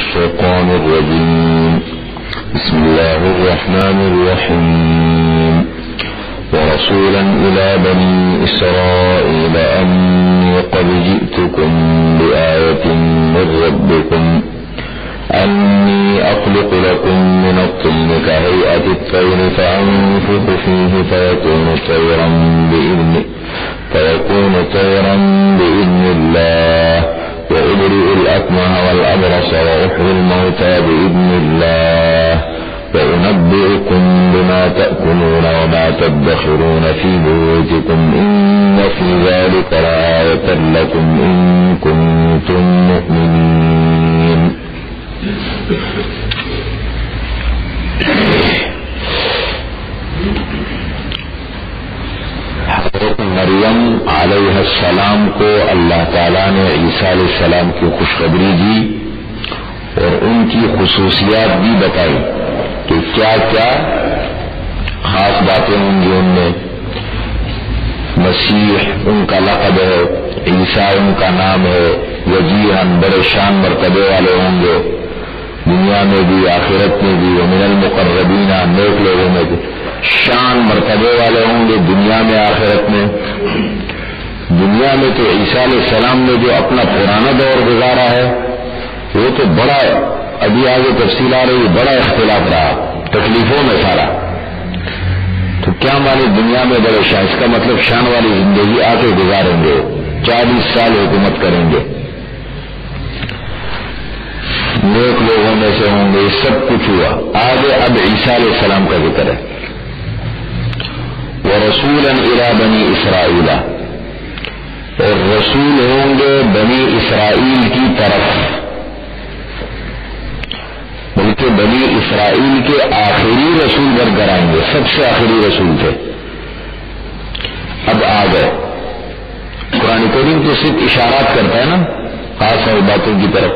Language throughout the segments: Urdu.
الشيطان الرجيم. بسم الله الرحمن الرحيم. ورسولا إلى بني إسرائيل أني قد جئتكم بآية من ربكم. أني أخلق لكم من الطين كهيئة الطير فأنفخ فيه فيكون طيرا بإذن فيكون طيرا بإذن الله. وأبرئ الأكمه والأبرص وأحيي الموتى بإذن الله. وأنبئكم بما تأكلون وما تدخرون في بيوتكم. إن في ذلك لآية لكم إن كنتم مؤمنين. مریم علیہ السلام کو اللہ تعالیٰ نے عیسیٰ علیہ السلام کی خوشخبری دی اور ان کی خصوصیات بھی بتائی کہ کیا کیا خاص باتیں ہوں گی ان میں۔ مسیح ان کا لقب ہے، عیسیٰ ان کا نام ہے وجیحن بڑے شان مرتبے والے ہوں گے۔ دنیا میں بھی، آخرت میں بھی، ومن المقربین، نیک لوگوں میں بھی۔ شان مرتبے والے ہوں گے دنیا میں، آخرت میں۔ دنیا میں تو عیسیٰ علیہ السلام نے جو اپنا پرانا دور گزارا ہے، وہ تو بڑا ابھی آگے تفصیل آ رہی، بڑا اختلاف رہا، تکلیفوں میں سارا۔ تو کیا مانے دنیا میں بڑے شان، اس کا مطلب شان والی زندگی آ کے گزاریں گے، چالیس سال حکومت کریں گے۔ نیک لوگوں میں سے ہوں گے، سب کچھ ہوا۔ آگے اب عیسیٰ علیہ السلام کا ذکر ہے۔ وہ رسول بنی اسرائیل اور رسول ہوں گے بنی اسرائیل کی طرف. بلکہ بنی اسرائیل کے آخری رسول بن آئیں گے، سب سے آخری رسول تھے. اب آ گئے. قرآن کریم تو صرف اشارات کرتا ہے نا، خاص اور باتوں کی طرف.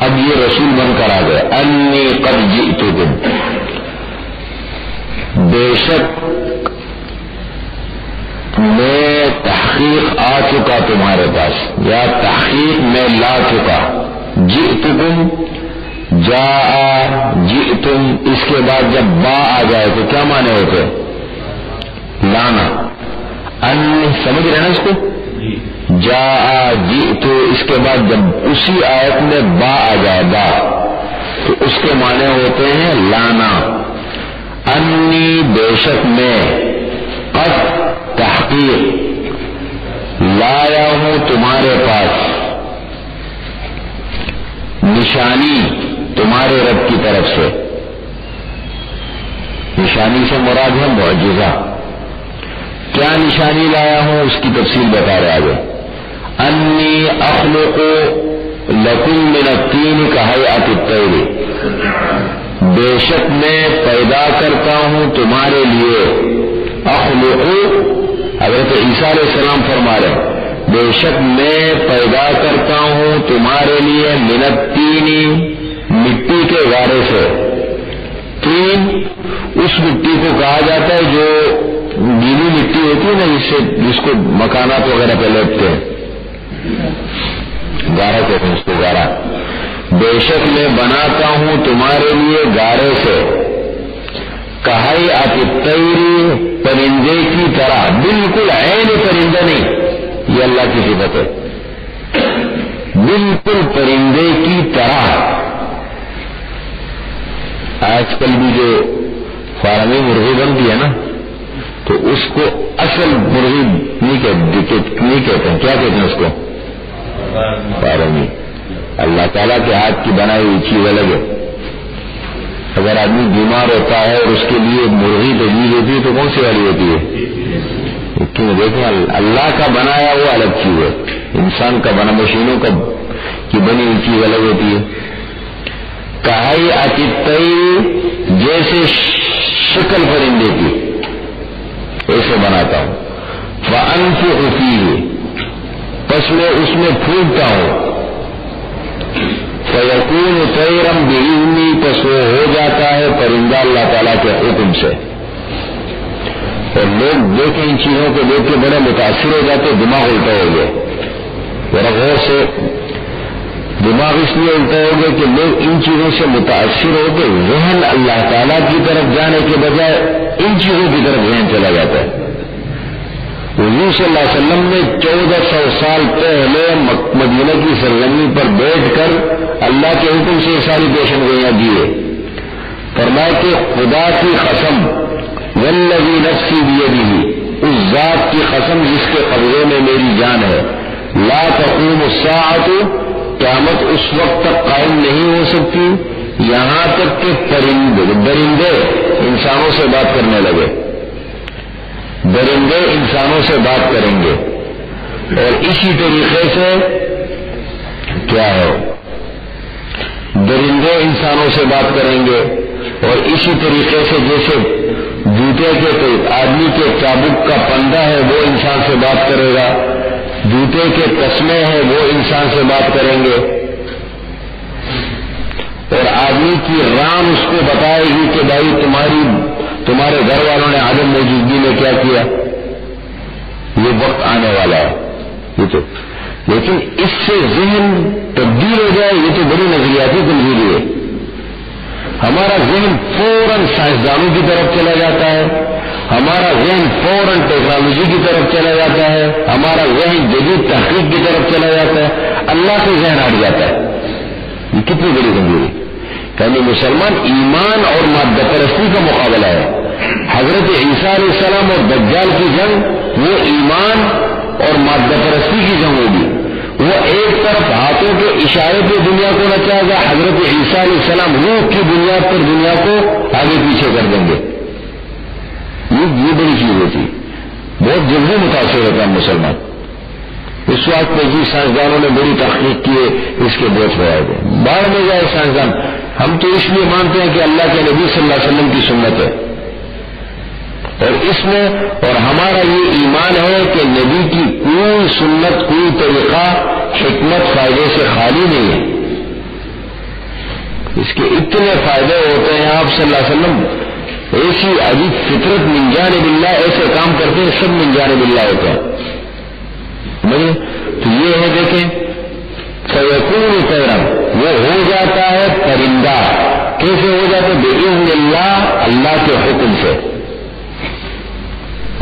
اب یہ رسول بن کر آ گئے. انی قد جئتکم. بے شک میں تحقیق آ چکا تمہارے پاس یا تحقیق میں لا چکا۔ جئتکم جا جی تم اس کے بعد جب با آ جائے تو کیا مانے ہوتے؟ لانا۔ ان سمجھ رہے ہیں اس کو؟ جا جی تو اس کے بعد جب اسی آیت میں با آ جائے با۔ تو اس کے معنی ہوتے ہیں لانا۔ انی بے شک میں قد تحقیق۔ لایا ہوں تمہارے پاس۔ نشانی تمہارے رب کی طرف سے۔ نشانی سے مراد ہے معجزہ۔ کیا نشانی لایا ہوں؟ اس کی تفصیل بتا رہے آگے۔ انی اخلق لکم من التین کا ہے بے شک میں پیدا کرتا ہوں تمہارے لیے۔ اخلق حضرت عیسیٰ علیہ السلام فرما رہے بے شک میں پیدا کرتا ہوں تمہارے لیے منت تینی مٹی کے گارے سے تین اس مٹی کو کہا جاتا ہے جو گیلی مٹی ہوتی ہے نا، جس سے جس کو مکانات وغیرہ پہ لیپتے ہیں۔ گارا کہتے ہیں اس کو گارا بے شک میں بناتا ہوں تمہارے لیے گارے سے۔ کہائی آپ تیری پرندے کی طرح۔ بالکل عین پرندہ نہیں، یہ اللہ کی صفت ہے۔ بالکل پرندے کی طرح۔ آج کل بھی جو فارمی مرغی بنتی ہے نا، تو اس کو اصل مرغی نہیں کہتے ہیں۔ کیا کہتے ہیں اس کو؟ فارمی۔ اللہ تعالیٰ کے ہاتھ کی بنائی ہوئی چیز الگ ہے۔ اگر آدمی بیمار ہوتا ہے اور اس کے لیے مرغی تجویز ہوتی ہے تو کون سی والی ہوتی ہے؟ کیوں؟ دیکھیں، اللہ کا بنایا وہ الگ چیز ہے۔ انسان کا بنا مشینوں کا کی بنی ہوئی چیز الگ ہوتی ہے۔ کہائی عقیدی جیسے شکل پرندے کی۔ ایسے بناتا ہوں۔ فن سے ہوتی بس میں اس میں پھولتا ہوں۔ فیقون تیرم بےمی پس وہ ہو جاتا ہے پرندہ اللہ تعالیٰ کے حکم سے۔ اور لوگ دیکھیں ان چیزوں کو دیکھ کے بڑے متاثر ہو جاتے، دماغ الٹا ہو گئے ذرا غور سے، دماغ اس لیے الٹا ہو گیا کہ لوگ ان چیزوں سے متاثر ہو کے ذہن اللہ تعالیٰ کی طرف جانے کے بجائے ان چیزوں کی طرف ذہن چلا جاتا ہے۔ حضور صلی اللہ علیہ وسلم نے چودہ سو سال پہلے مدینہ کی سرزمین پر بیٹھ کر اللہ کے حکم سے ساری پیشن گوئیاں دیے فرمایا کہ خدا کی قسم ولوی نفسی دیے بھی اس ذات کی قسم جس کے قبضے میں میری جان ہے۔ لا تقوم الساعت قیامت اس وقت تک قائم نہیں ہو سکتی۔ یہاں تک کہ پرندے، درندے انسانوں سے بات کرنے لگے۔ درندے انسانوں سے بات کریں گے۔ اور اسی طریقے سے کیا ہے؟ درندے انسانوں سے بات کریں گے اور اسی طریقے سے جیسے جوتے کے آدمی کے چابک کا پندہ ہے، وہ انسان سے بات کرے گا۔ جوتے کے قسمے ہیں، وہ انسان سے بات کریں گے۔ اور آدمی کی رام اس کو بتائے گی کہ بھائی تمہاری، تمہارے گھر والوں نے آدم موجودگی میں کیا کیا؟ یہ وقت آنے والا ہے۔ یہ تو لیکن اس سے ذہن تبدیل ہو جائے، یہ تو بڑی نظریاتی کمزوری ہے۔ ہمارا ذہن فوراً سائنسدانوں کی طرف چلا جاتا ہے۔ ہمارا ذہن فوراً ٹیکنالوجی کی طرف چلا جاتا ہے۔ ہمارا ذہن جدید تحقیق کی طرف چلا جاتا ہے۔ اللہ سے ذہن ہٹ جاتا ہے۔ یہ کتنی بڑی کمزوری یعنی مسلمان ایمان اور مادہ پرستی کا مقابلہ ہے۔ حضرت عیسیٰ علیہ السلام اور دجال کی جنگ، وہ ایمان اور مادہ پرستی کی جنگ ہوگی۔ وہ ایک طرف ہاتھوں کے اشارے پہ دنیا کو نچائے گا، حضرت عیسیٰ علیہ السلام روح کی بنیاد پر دنیا کو آگے پیچھے کر دیں گے۔ یہ بڑی چیز ہوتی۔ بہت جلدی متاثر ہوتا ہے مسلمان۔ اس وقت میں جی سائنسدانوں نے بڑی تحقیق کی ہے اس کے بہت فوائد ہیں۔ باہر میں جائے سائنسدان، ہم تو اس لیے مانتے ہیں کہ اللہ کے نبی صلی اللہ علیہ وسلم کی سنت ہے۔ اور اس میں اور ہمارا یہ ایمان ہے کہ نبی کی کوئی سنت، کوئی طریقہ حکمت فائدے سے خالی نہیں ہے۔ اس کے اتنے فائدے ہوتے ہیں آپ صلی اللہ علیہ وسلم۔ ایسی عجیب فطرت منجان بلّہ ایسے کام کرتے ہیں، سب منجان بلّہ ہوتے ہیں۔ تو یہ ہے دیکھیں سیقون پیرم وہ ہو جاتا ہے پرندہ۔ کیسے ہو جاتا ہے؟ بے اللہ اللہ کے حکم سے۔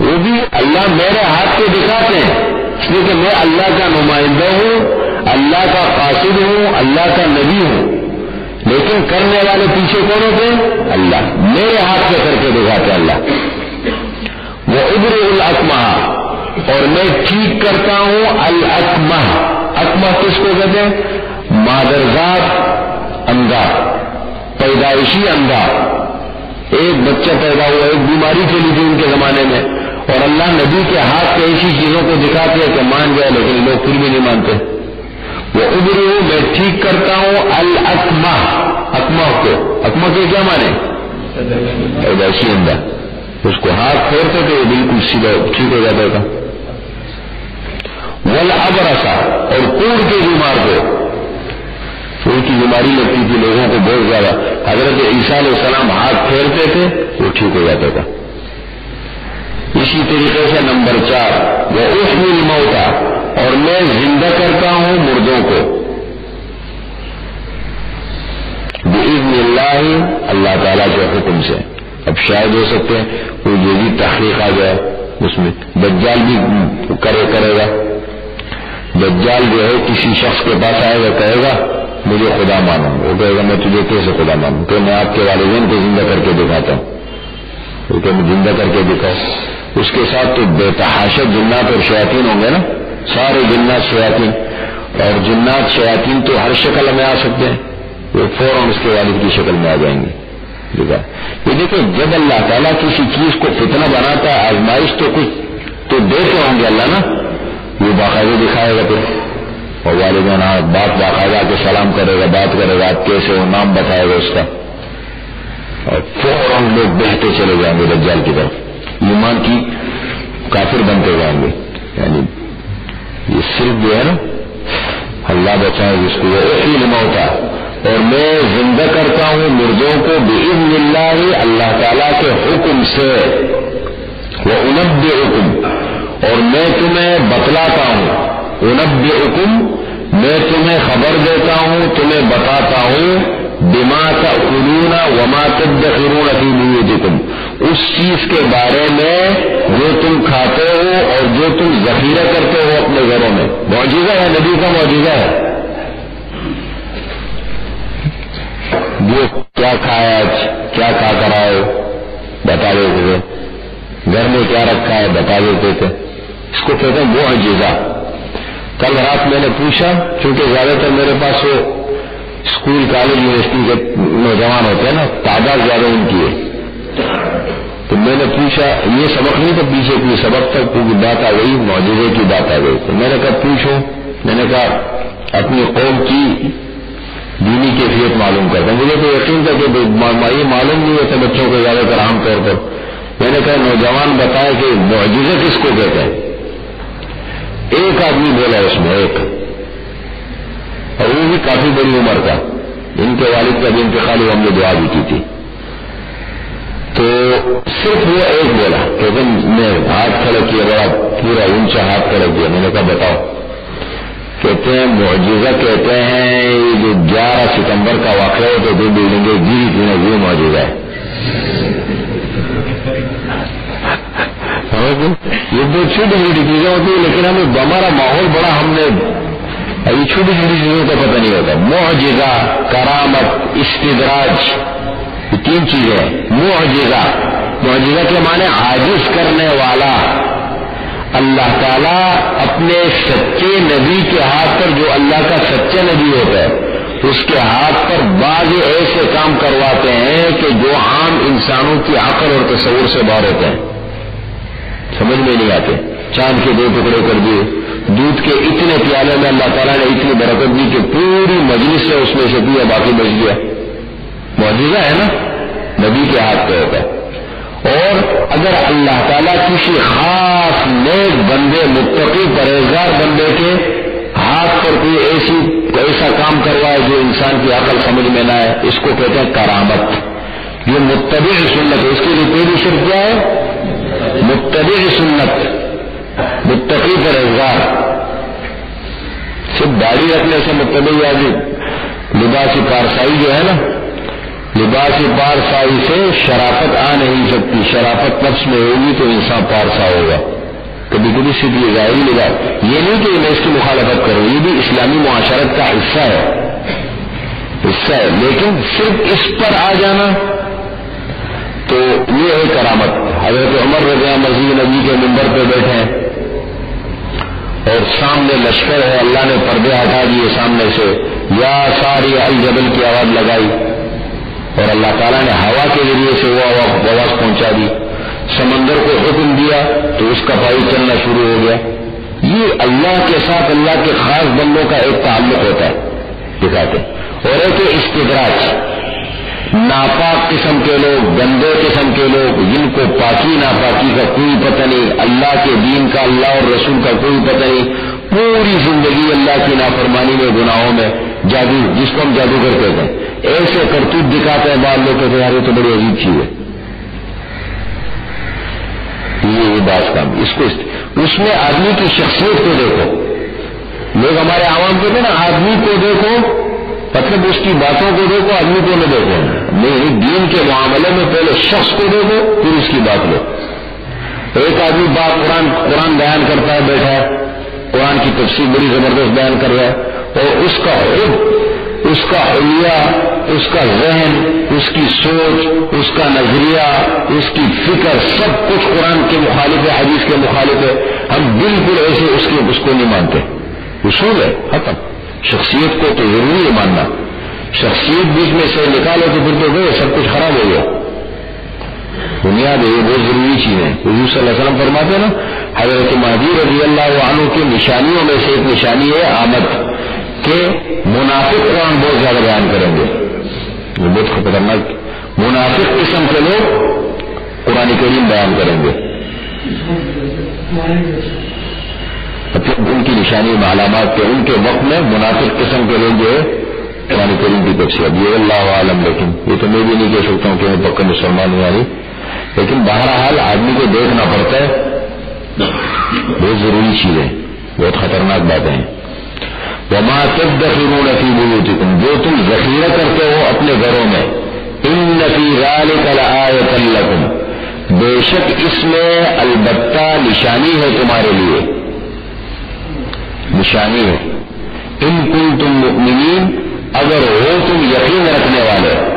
وہ بھی اللہ میرے ہاتھ کو دکھاتے ہیں۔ اس لیے کہ میں اللہ کا نمائندہ ہوں، اللہ کا قاصد ہوں، اللہ کا نبی ہوں۔ لیکن کرنے والے پیچھے کون ہوتے ہیں اللہ۔ میرے ہاتھ سے کر کے دکھاتے اللہ۔ وہ ابر الاسما اور میں ٹھیک کرتا ہوں الکمہ اکما کس کو کہتے ہیں؟ مادرزاد اندھا پیدائشی اندھا ایک بچہ پیدا ہوا، ایک بیماری چلی تھی ان کے زمانے میں۔ اور اللہ نبی کے ہاتھ سے ایسی چیزوں کو دکھاتے ہیں کہ مان جائے لیکن لوگ پھر بھی نہیں مانتے۔ وہ ابری ہوں میں ٹھیک کرتا ہوں الکما اکما کو۔ اکما کے کیا مانے؟ پیدائشی اندھا اس کو ہاتھ پھیرتے تھے وہ بالکل سیدھا ٹھیک ہو جاتا تھا۔ ول ابرسا اور کوڑ کے بیمار کو کوڑ کی بیماری لگتی تھی لوگوں کو بہت زیادہ۔ حضرت عیسیٰ علیہ السلام ہاتھ پھیرتے تھے، وہ ٹھیک ہو جاتا تھا۔ اسی طریقے سے نمبر چار، وہ اس موتا اور میں زندہ کرتا ہوں مردوں کو۔ بزن اللہ اللہ تعالیٰ کے حکم سے۔ اب شاید ہو سکتے ہیں، کوئی جو بھی تحقیق آ جائے، اس میں دجال بھی کرے کرے گا۔ دجال جو ہے، کسی شخص کے پاس آئے گا، کہے گا، مجھے خدا مانو۔ وہ کہے گا، میں تجھے کیسے خدا مانوں؟ کہ میں آپ کے والدین کو زندہ کر کے دکھاتا ہوں۔ کہ میں زندہ کر کے دکھاؤں۔ اس کے ساتھ تو بے تحاشت جنات اور شیاطین ہوں گے نا؟ سارے جنات شیاطین۔ اور جنات شیاطین تو ہر شکل میں آ سکتے ہیں۔ وہ فوراً اس کے والد کی شکل میں آ جائیں گے۔ یہ دیکھیں، جب اللہ تعالیٰ کسی چیز کو فتنہ بناتا ہے، آزمائش تو کچھ تو دیکھتے ہوں گے اللہ نا؟ یہ باقاعدہ دکھائے گا پھر اور والدین بات باقاعدہ کے سلام کرے گا، بات کرے گا، آپ کیسے وہ نام بتائے گا اس کا۔ اور فوراً لوگ بہتے چلے جائیں گے دجال کی طرف۔ ایمان کی کافر بنتے جائیں گے۔ یعنی یہ صرف جو ہے نا، اللہ بچائے جس کو علم ہوتا اور میں زندہ کرتا ہوں مردوں کو بے اللہ اللہ تعالی کے حکم سے۔ وہ انب حکم اور میں تمہیں بتلاتا ہوں۔ انب حکم میں تمہیں خبر دیتا ہوں، تمہیں بتاتا ہوں۔ بما کا وما تدخرون فی بیوتکم اس چیز کے بارے میں جو تم کھاتے ہو اور جو تم ذخیرہ کرتے ہو اپنے گھروں میں۔ معجزہ ہے، نبی کا معجزہ ہے۔ جو کیا کھایا آج کیا کھا کر آئے بتا دیتے تھے گھر میں کیا رکھا ہے، بتا دیتے تھے اس کو کہتے ہیں وہ عجیزہ کل رات میں نے پوچھا کیونکہ زیادہ تر میرے پاس وہ اسکول، کالج، یونیورسٹی کے نوجوان ہوتے ہیں نا، تعداد زیادہ ان کی ہے۔ تو میں نے پوچھا، یہ سبق نہیں تو پیچھے کوئی سبق تک، کیونکہ بات آ گئی، معجزے کی بات آ گئی۔ تو میں نے کہا، پوچھو۔ میں نے کہا، اپنی قوم کی دینی کیفیت معلوم کرتا ہوں۔ مجھے تو یقین تھا کہ یہ معلوم نہیں ہوتا بچوں کو زیادہ تر عام طور پر۔ میں نے کہا، نوجوان بتایا کہ معجزے کس کو کہتے ہیں؟ ایک آدمی بولا اس میں، ایک۔ اور وہ بھی کافی بڑی عمر کا۔ ان کے والد کا بھی انتقال ہم نے دعا بھی کی تھی۔ تو صرف وہ ایک بولا کہ میں ہاتھ کھڑے کیا بڑا پورا اونچا ہاتھ کھڑے کیا میں نے کہا، بتاؤ۔ کہتے ہیں، معجزہ کہتے ہیں، یہ جو گیارہ ستمبر کا واقعہ ہے تو دو بلڈنگیں گری تھی نا وہ معجزہ ہے۔ یہ بہت چھوٹی چھوٹی چیزیں ہوتی ہیں، لیکن ہمیں ہمارا ماحول بڑا، ہم نے ابھی چھوٹی چھوٹی چیزوں کا پتہ نہیں ہوتا۔ معجزہ، کرامت، استدراج۔ یہ تین چیزیں معجزہ۔ معجزہ کے معنی عاجز کرنے والا۔ اللہ تعالیٰ اپنے سچے نبی کے ہاتھ پر جو اللہ کا سچے نبی ہوتا ہے، اس کے ہاتھ پر بعض ایسے کام کرواتے ہیں کہ جو عام انسانوں کی عقل اور تصور سے باہر ہوتے ہیں۔ سمجھ میں نہیں آتے۔ چاند کے دو ٹکڑے کر دیے۔ دودھ کے اتنے پیالے میں اللہ تعالیٰ نے اتنی برکت دی کہ پوری مجلس سے اس میں سے پیا باقی بچ گیا۔ معجزہ ہے نا؟ نبی کے ہاتھ پہ ہوتا ہے۔ اور اگر اللہ تعالیٰ کسی خاص نیک بندے، متقی، پرہیزگار بندے کے ہاتھ پر کوئی ایسی، ایسا کام کروائے جو انسان کی عقل سمجھ میں نہ آئے، اس کو کہتے ہیں کرامت۔ یہ متبع سنت اس کے لیے پہلی شرط کیا ہے؟ متبع سنت۔ متقی پر اظہار صرف داڑھی رکھنے سے متبع آگے لباس پارسائی جو ہے نا لباس پارسائی سے شرافت آ نہیں سکتی، شرافت نفس میں ہوگی تو انسان پارسا ہوگا۔ کبھی کبھی صرف یہ ظاہری لباس۔ یہ نہیں کہ میں اس کی مخالفت کروں، یہ بھی اسلامی معاشرت کا حصہ ہے۔ حصہ ہے، لیکن صرف اس پر آ جانا تو یہ ہے کرامت۔ حضرت عمر رضا مسجد نبی کے نمبر پہ بیٹھے ہیں۔ اور سامنے لشکر ہے، اللہ نے پردے ہٹا دیے سامنے سے۔ یا ساری الجبل کی آواز لگائی۔ اور اللہ تعالیٰ نے ہوا کے ذریعے سے وہ آواز پہنچا دی۔ سمندر کو حکم دیا تو اس کا پائی چلنا شروع ہو گیا۔ یہ اللہ کے ساتھ اللہ کے خاص بندوں کا ایک تعلق ہوتا ہے۔ دکھاتے اور ایک استدراج۔ ناپاک قسم کے لوگ، گندے قسم کے لوگ، جن کو پاکی ناپاکی کا کوئی پتہ نہیں، اللہ کے دین کا، اللہ اور رسول کا کوئی پتہ نہیں۔ پوری زندگی اللہ کی نافرمانی میں، گناہوں میں۔ جادو، جس کو ہم جادوگر کہتے ہیں۔ ایسے کرتوت دکھاتے ہیں بعد لوگ کہتے ہیں تو بڑی عجیب چیز ہے۔ یہ بات کام، اس کو اس میں آدمی کی شخصیت کو دیکھو۔ لوگ ہمارے عوام کہتے ہیں نا، آدمی کو دیکھو مطلب اس کی باتوں کو دیکھو، آدمی کو نہ دیکھو۔ نہیں دین کے معاملے میں پہلے شخص کو دیکھو، پھر اس کی بات لو۔ ایک آدمی بات قرآن قرآن بیان کرتا ہے، بیٹھا قرآن کی تفصیل بڑی زبردست بیان کر رہا ہے۔ اور اس کا خود اس کا حلیہ، اس کا ذہن، اس کی سوچ، اس کا نظریہ، اس کی فکر، سب کچھ قرآن کے مخالف ہے، حدیث کے مخالف ہے۔ ہم بالکل ایسے اس کے، اس کو نہیں مانتے۔ اصول ہے، ختم۔ شخصیت کو تو ضروری ہے ماننا۔ شخصیت بیچ میں سے نکالو تو پھر تو گئے سب کچھ خراب ہو گیا۔ بنیاد یہ بہت ضروری چیز ہے۔ حضور صلی اللہ علیہ وسلم فرماتے ہیں نا، حضرت مہدی رضی اللہ عنہ کی نشانیوں میں سے ایک نشانی ہے آمد۔ کہ منافق قرآن بہت زیادہ بیان کریں گے۔ یہ بہت خطرناک منافق قسم کے لوگ قرآن کریم بیان کریں گے۔ اچھا، ان کی نشانی علامات کے، ان کے وقت میں مناسب قسم کے لوگ جو ہے قرآن کریم کی تفصیل اب یہ اللہ عالم، لیکن یہ تو میں بھی نہیں کہہ سکتا ہوں کہ میں پکا مسلمان ہوں لیکن بہرحال آدمی کو دیکھنا پڑتا ہے۔ بہت ضروری چیز ہے بہت خطرناک باتیں ہیں۔ وما تدخرون فی بیوتکم جو تم ذخیرہ کرتے ہو اپنے گھروں میں، ان فی ذالک لآیت لکم۔ بے شک اس میں البتہ نشانی ہے تمہارے لیے۔ نشانی ہے۔ ان کل تم مؤمنین، اگر ہو تم یقین رکھنے والے۔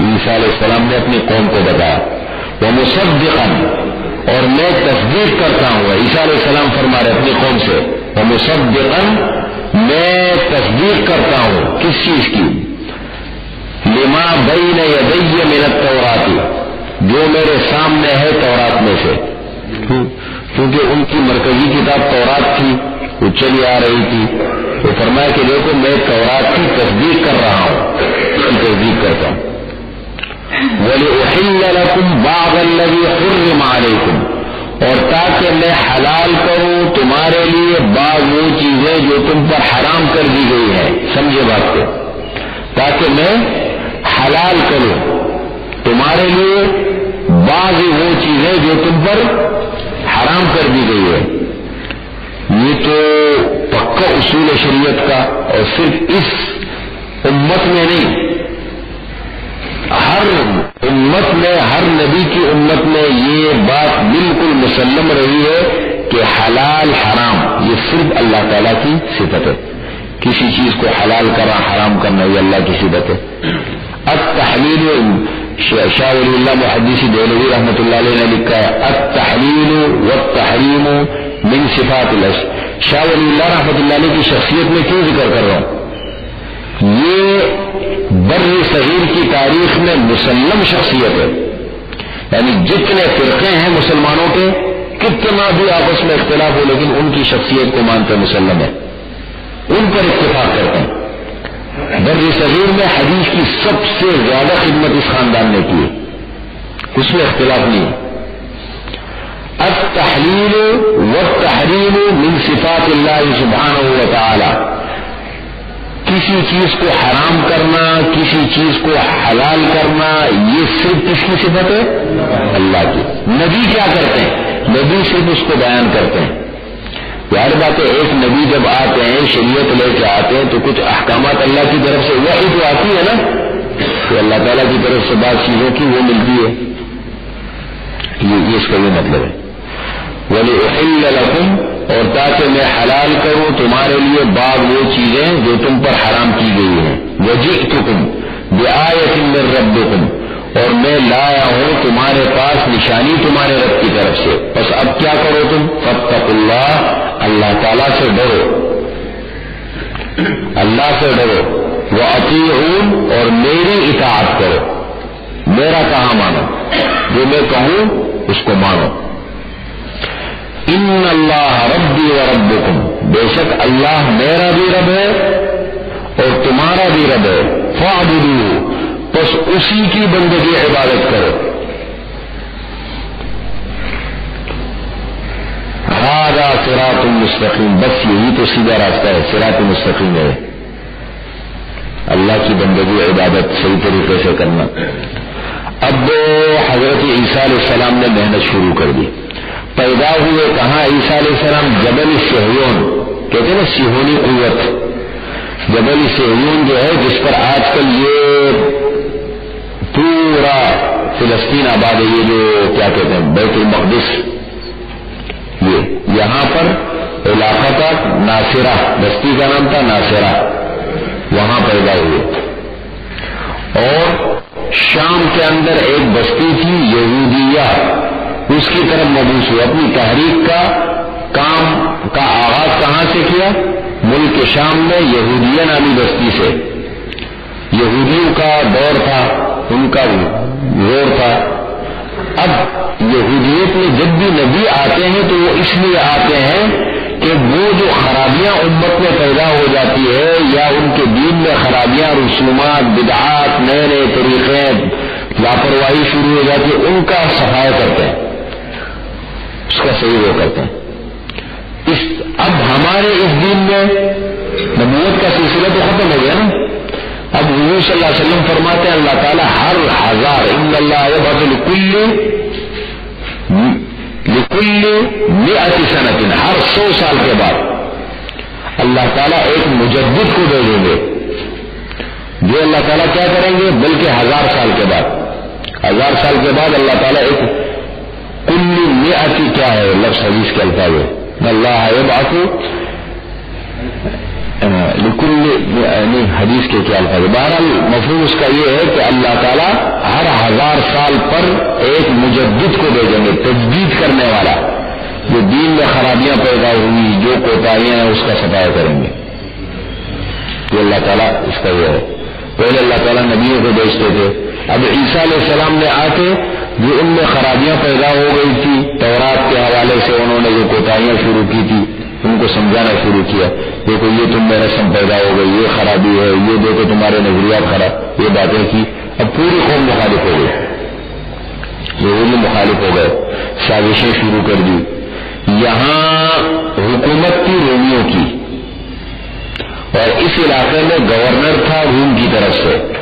عیسیٰ علیہ السلام نے اپنی قوم کو بتایا۔ وہ مصدقا اور میں تصدیق کرتا ہوں۔ عیسیٰ علیہ السلام فرما رہے اپنی قوم سے۔ وہ مصدقا میں تصدیق کرتا ہوں کس چیز کی؟ لما بین یدی من التورات، جو میرے سامنے ہے تورات میں سے۔ کیونکہ ان کی مرکزی کتاب تورات تھی، وہ چلی آ رہی تھی۔ تو فرمایا کہ دیکھو، میں تورات کی تصدیق کر رہا ہوں تصدیق کرتا ہوں۔ وَلِأُحِلَّ لَكُمْ بَعْضَ الَّذِي حُرِّمَ عَلَيْكُمْ۔ اور تاکہ میں حلال کروں تمہارے لیے بعض وہ چیزیں جو تم پر حرام کر دی گئی ہیں۔ سمجھے بات کو؟ تاکہ میں حلال کروں تمہارے لیے بعض وہ چیزیں جو تم پر حرام کر دی گئی ہے یہ تو پکا اصول شریعت کا اور صرف اس امت میں نہیں ہر امت میں، ہر نبی کی امت میں یہ بات بالکل مسلم رہی ہے کہ حلال حرام، یہ صرف اللہ تعالیٰ کی صفت ہے۔ کسی چیز کو حلال کرنا، حرام کرنا، یہ اللہ کی صفت ہے۔ اب تحلیل شاہ ولی اللہ محدثی دہلوی رحمۃ اللہ علیہ نے لکھا ہے اب تحلیل و تحریم من صفات الش شاہ ولی اللہ رحمۃ اللہ علیہ کی شخصیت میں کیوں ذکر کر رہا ہوں؟ یہ بر صغیر کی تاریخ میں مسلم شخصیت ہے۔ یعنی جتنے فرقے ہیں مسلمانوں کے، کتنا بھی آپس میں اختلاف ہو، لیکن ان کی شخصیت کو مانتے مسلم ہے ان پر اتفاق کرتے ہیں۔ بر صغیر میں حدیث کی سب سے زیادہ خدمت اس خاندان نے کی اس میں اختلاف نہیں اب تحریر و تحریر من صفات اللہ سبحانہ و تعالی کسی چیز کو حرام کرنا، کسی چیز کو حلال کرنا، یہ صرف کس کی صفت ہے؟ اللہ کی۔ نبی کیا کرتے ہیں؟ نبی صرف اس کو بیان کرتے ہیں۔ یار بات ہے ایک نبی جب آتے ہیں، شریعت لے کے آتے ہیں، تو کچھ احکامات اللہ کی طرف سے وہی جو آتی ہے نا؟ تو اللہ تعالیٰ کی طرف سے بات چیزوں کی وہ ملتی ہے۔ یہ اس کا یہ مطلب ہے۔ ولی اور تاکہ میں حلال کروں، تمہارے لیے بعض وہ چیزیں جو تم پر حرام کی گئی ہیں۔ وجی تم بے آئے رب اور میں لایا ہوں تمہارے پاس نشانی تمہارے رب کی طرف سے۔ بس اب کیا کرو تم؟ تب اللہ اللہ تعالی سے ڈرو۔ اللہ سے ڈرو۔ وہ اتی ہوں اور میری اطاعت کرو۔ میرا کہاں مانو؟ جو میں کہوں، اس کو مانو۔ ان اللہ ربی و ربکم بے شک اللہ میرا بھی رب ہے اور تمہارا بھی رب ہے۔ فعبدو بس اسی کی بندگی عبادت کرو۔ راجا سراط المستقیم بس یہی تو سیدھا راستہ ہے سراط المستقیم ہے۔ اللہ کی بندگی عبادت صحیح طریقے سے کرنا۔ اب حضرت عیسیٰ علیہ السلام نے محنت شروع کر دی۔ پیدا ہوئے کہاں عیسیٰ علیہ السلام؟ جبل سہیون. کہتے نا سیہونی قوت. جبل سہیون جو ہے، جس پر آج کل یہ پورا فلسطین آباد ہے، یہ جو کیا کہتے ہیں، بیت المقدس. یہ یہاں پر علاقہ تھا، ناصرہ. بستی کا نام تھا، ناصرہ. وہاں پیدا ہوئے. اور شام کے اندر ایک بستی تھی، یہودیہ. اس کی طرف مبوس ہوئے اپنی تحریک کا کام کا آغاز کہاں سے کیا؟ ملک شام میں یہودیہ نامی بستی سے۔ یہودیوں کا دور تھا، ان کا زور تھا۔ اب یہودیت میں جب بھی نبی آتے ہیں تو وہ اس لیے آتے ہیں کہ وہ جو خرابیاں امت میں پیدا ہو جاتی ہے، یا ان کے دین میں خرابیاں، رسومات، بدعات، نئے نئے طریقے، لاپرواہی شروع ہو جاتی ہے، ان کا صفائی کرتے ہیں۔ اس کا صحیح وہ کرتے ہیں۔ اس اب ہمارے اس دین میں نبوت کا سلسلہ تو ختم ہو گیا نا۔ اب حضور صلی اللہ علیہ وسلم فرماتے ہیں، اللہ تعالیٰ ہر ہزار، ان اللہ کل لکل میں اتی صنعت ہر سو سال کے بعد۔ اللہ تعالیٰ ایک مجدد کو دے دیں گے۔ جو اللہ تعالیٰ کیا کریں گے؟ بلکہ ہزار سال کے بعد۔ ہزار سال کے بعد اللہ تعالیٰ ایک کلی میں کی کیا ہے؟ لفظ حدیث کے الفاظ ہے اللہ آکو یعنی حدیث کے کیا الفاظ بہرحال مفہوم اس کا یہ ہے کہ اللہ تعالیٰ ہر ہزار سال پر ایک مجدد کو دے دیں گے، تجدید کرنے والا۔ جو دین میں خرابیاں پیدا ہوئی، جو کوتاہیاں ہیں، اس کا سفایا کریں گے۔ یہ اللہ تعالیٰ اس کا یہ ہے۔ پہلے اللہ تعالیٰ نبیوں کو بیچتے تھے۔ اب عیسیٰ علیہ السلام نے آ کے جو ان میں خرابیاں پیدا ہو گئی تھی، تورات کے حوالے سے انہوں نے جو کوتاہیاں شروع کی تھی، ان کو سمجھانا شروع کیا۔ دیکھو، یہ تم میں رسم پیدا ہو گئی، یہ خرابی ہے، یہ دیکھو تمہارے نظریات خراب، یہ باتیں کی۔ اب پوری قوم مخالف ہو گئی۔ ضروری مخالف ہو گئے۔ سازشیں شروع کر دی۔ یہاں حکومت تھی رومیوں کی۔ اور اس علاقے میں گورنر تھا روم کی طرف سے۔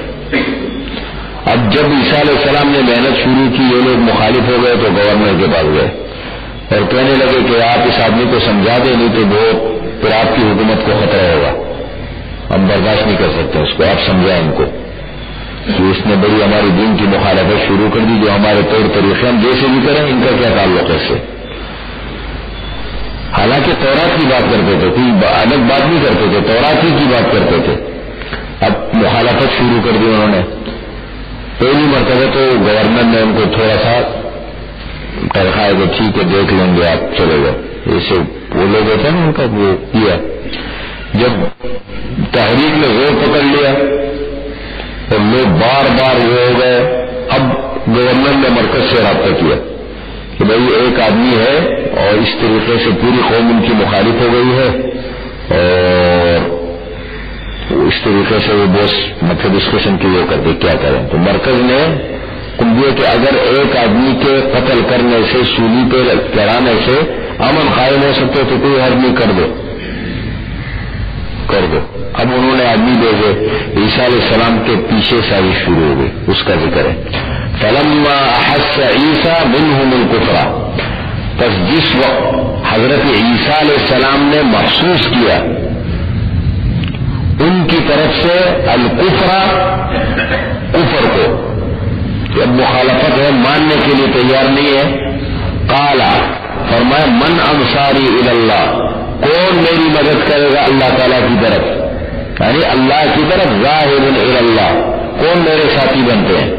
اب جب عیسیٰ علیہ السلام نے محنت شروع کی، یہ لوگ مخالف ہو گئے تو گورنر کے پاس گئے۔ اور کہنے لگے کہ آپ اس آدمی کو سمجھا دیں، نہیں تو وہ پھر آپ کی حکومت کو خطرہ ہوگا۔ ہم برداشت نہیں کر سکتے اس کو، آپ سمجھائیں ان کو۔ کہ اس نے بڑی ہماری دین کی مخالفت شروع کر دی، جو ہمارے طور طریقے ہم جیسے بھی کریں، ان کا کیا تعلق ہے اس سے؟ حالانکہ تورات کی بات کرتے تھے، کوئی الگ بات نہیں کرتے تھے توراتی کی بات کرتے تھے۔ اب مخالفت شروع کر دی انہوں نے۔ پہلی مرتبہ تو گورنر نے ان کو تھوڑا سا تنخواہ کہ ٹھیک ہے، دیکھ لیں گے آپ چلے گئے ایسے وہ لوگ ہوتے نا ان کا وہ کیا۔ جب تحریک نے زور پکڑ لیا اور لوگ بار بار وہ ہو گئے، اب گورنر نے مرکز سے رابطہ کیا کہ بھائی ایک آدمی ہے اور اس طریقے سے پوری قوم ان کی مخالف ہو گئی ہے اور اس طریقے سے وہ بہت مطلب ڈسکشن کی وہ کرتے کیا کریں؟ تو مرکز نے کمبیے کہ اگر ایک آدمی کے قتل کرنے سے، سولی پہ چڑھانے سے امن قائم ہو سکتے تو کوئی آدمی کر دو۔ کر دو۔ اب انہوں نے آدمی بھیجے، عیسیٰ علیہ السلام کے پیچھے سازش شروع ہو گئی۔ اس کا ذکر ہے۔ فلم احس عیسیٰ بن ہوں القفرا بس جس وقت حضرت عیسیٰ علیہ السلام نے محسوس کیا ان کی طرف سے القفرا کفر کو۔ جب مخالفت ہے، ماننے کے لیے تیار نہیں ہے۔ کالا فرمایا، من انصاری اللہ کون میری مدد کرے گا اللہ تعالیٰ کی طرف؟ یعنی اللہ کی طرف، ظاہر اللہ کون میرے ساتھی بنتے ہیں؟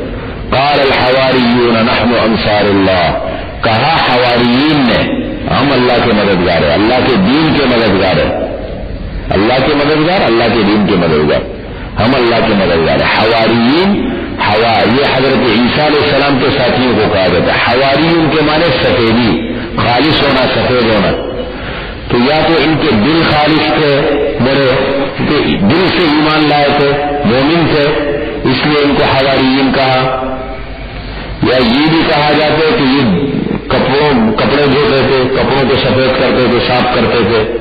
قال، الحواریون، نحن انصار اللہ۔ کہا، حواریین نے، ہم اللہ کے مددگار ہیں، اللہ کے دین کے مددگار ہیں۔ اللہ کے مددگار، اللہ کے دین کے مددگار۔ ہم اللہ کے مددگار ہیں۔ حواریین ہوا یہ حضرت عیسیٰ علیہ السلام کے ساتھیوں کو کہا جاتا ہے۔ حواری ان کے معنی سفیدی، خالص ہونا، سفید ہونا۔ تو یا تو ان کے دل خالص تھے بڑے دل سے ایمان لائے تھے، مومن تھے، اس لیے ان کو حوارین کہا۔ یا یہ بھی کہا جاتا ہے کہ یہ کپڑوں، کپڑے دھوتے تھے، کپڑوں کو سفید کرتے تھے، صاف کرتے تھے۔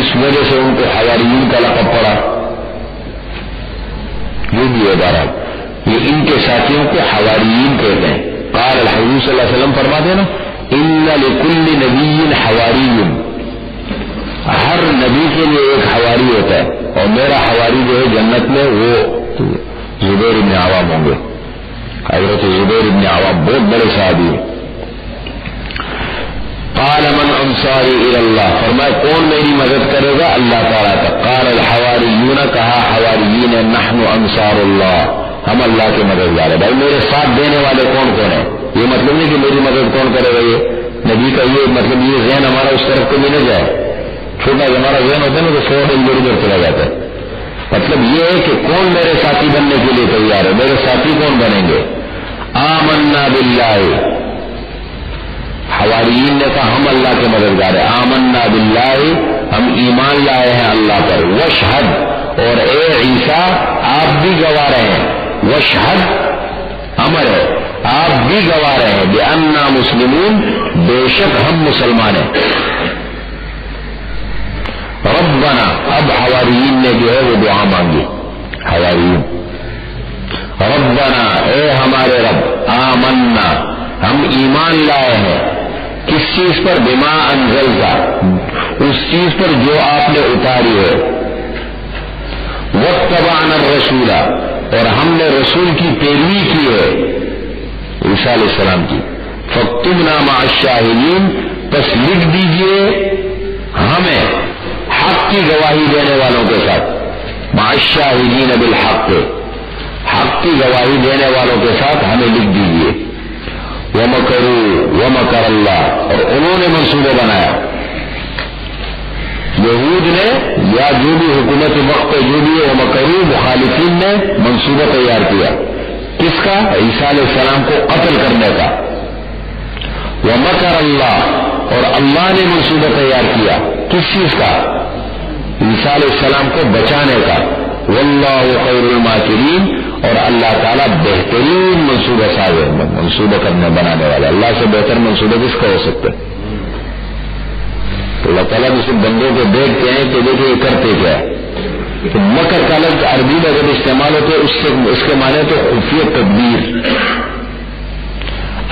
اس وجہ سے ان کو حوارین کا لقب پڑا۔ یہ بھی ہے یہ ان کے ساتھیوں کو حواریین کہتے ہیں۔ قال الحبیب صلی اللہ علیہ وسلم فرما دینا ان لکل نبی حواری ہر نبی کے لیے ایک حواری ہوتا ہے۔ اور میرا حواری جو ہے جنت میں، وہ زبیر ابن عوام ہوں گے۔ حضرت زبیر ابن عوام بہت بڑے صحابی ہیں۔ قال من انصاری اللہ۔ فرمایا کون میری مدد کرے گا؟ اللہ تعالیٰ کا۔ قال الحواریون، کہا حواریین نحن انصار اللہ۔ ہم اللہ کے مددگار ہیں۔ بھائی، میرے ساتھ دینے والے کون کون ہیں؟ یہ مطلب نہیں کہ میری مدد کون کرے گا یہ۔ نبی کا یہ مطلب یہ ذہن ہمارا اس طرف کو ملے جائے۔ چھوٹا جی، ہمارا ذہن ہوتا ہے نا تو سو ادھر ادھر چلا جاتا ہے۔ مطلب یہ ہے کہ کون میرے ساتھی بننے کے لیے تیار ہے؟ میرے ساتھی کون بنیں گے؟ آمنا بلّہ حوارین نے کہا، ہم اللہ کے مددگار ہیں۔ آمنا بلّہ ہم ایمان لائے ہیں اللہ پر۔ وشحد اور اے عیسیٰ، آپ بھی گوا رہے ہیں۔ وہ شہد امر ہے۔ آپ بھی گوا رہے ہیں۔ بے انا مسلمون، بے شک ہم مسلمان ہیں۔ رب بنا اب حوارین نے جو ہے وہ دعا مانگی۔ حوارین رب بنا اے ہمارے رب، آمنا، ہم ایمان لائے ہیں۔ کس چیز پر بیما انزل کا اس چیز پر جو آپ نے اتاری ہے۔ وقت رسولہ اور ہم نے رسول کی پیروی کی ہے۔ عیسیٰ علیہ السلام کی۔ فتم نامہ شاہدین بس لکھ دیجیے ہمیں حق کی گواہی دینے والوں کے ساتھ۔ معاشاہدین بالحق، حق کی گواہی دینے والوں کے ساتھ ہمیں لکھ دیجیے۔ وہ مکرو وہ مکر اللہ اور انہوں نے منصوبہ بنایا. یہود نے یا جو بھی حکومت وقت جو بھی وہ مکرو مخالفین نے منصوبہ تیار کیا. کس کا؟ عیسیٰ علیہ السلام کو قتل کرنے کا. وہ مکر اللہ اور اللہ نے منصوبہ تیار کیا. کس چیز کا؟ عیسیٰ علیہ السلام کو بچانے کا. واللہ خیر الماکرین، اور اللہ تعالیٰ بہترین منصوبہ ساز منصوبہ کرنے بنانے والا اللہ سے بہتر منصوبہ کس کا ہو سکتا ہے؟ تو اللہ تعالیٰ جسے بندوں کو دیکھتے ہیں کہ دیکھیں یہ کرتے کیا تو مکر کا لفظ عربی میں اگر استعمال ہو تو اس سے، اس کے معنی تو خفیہ تدبیر۔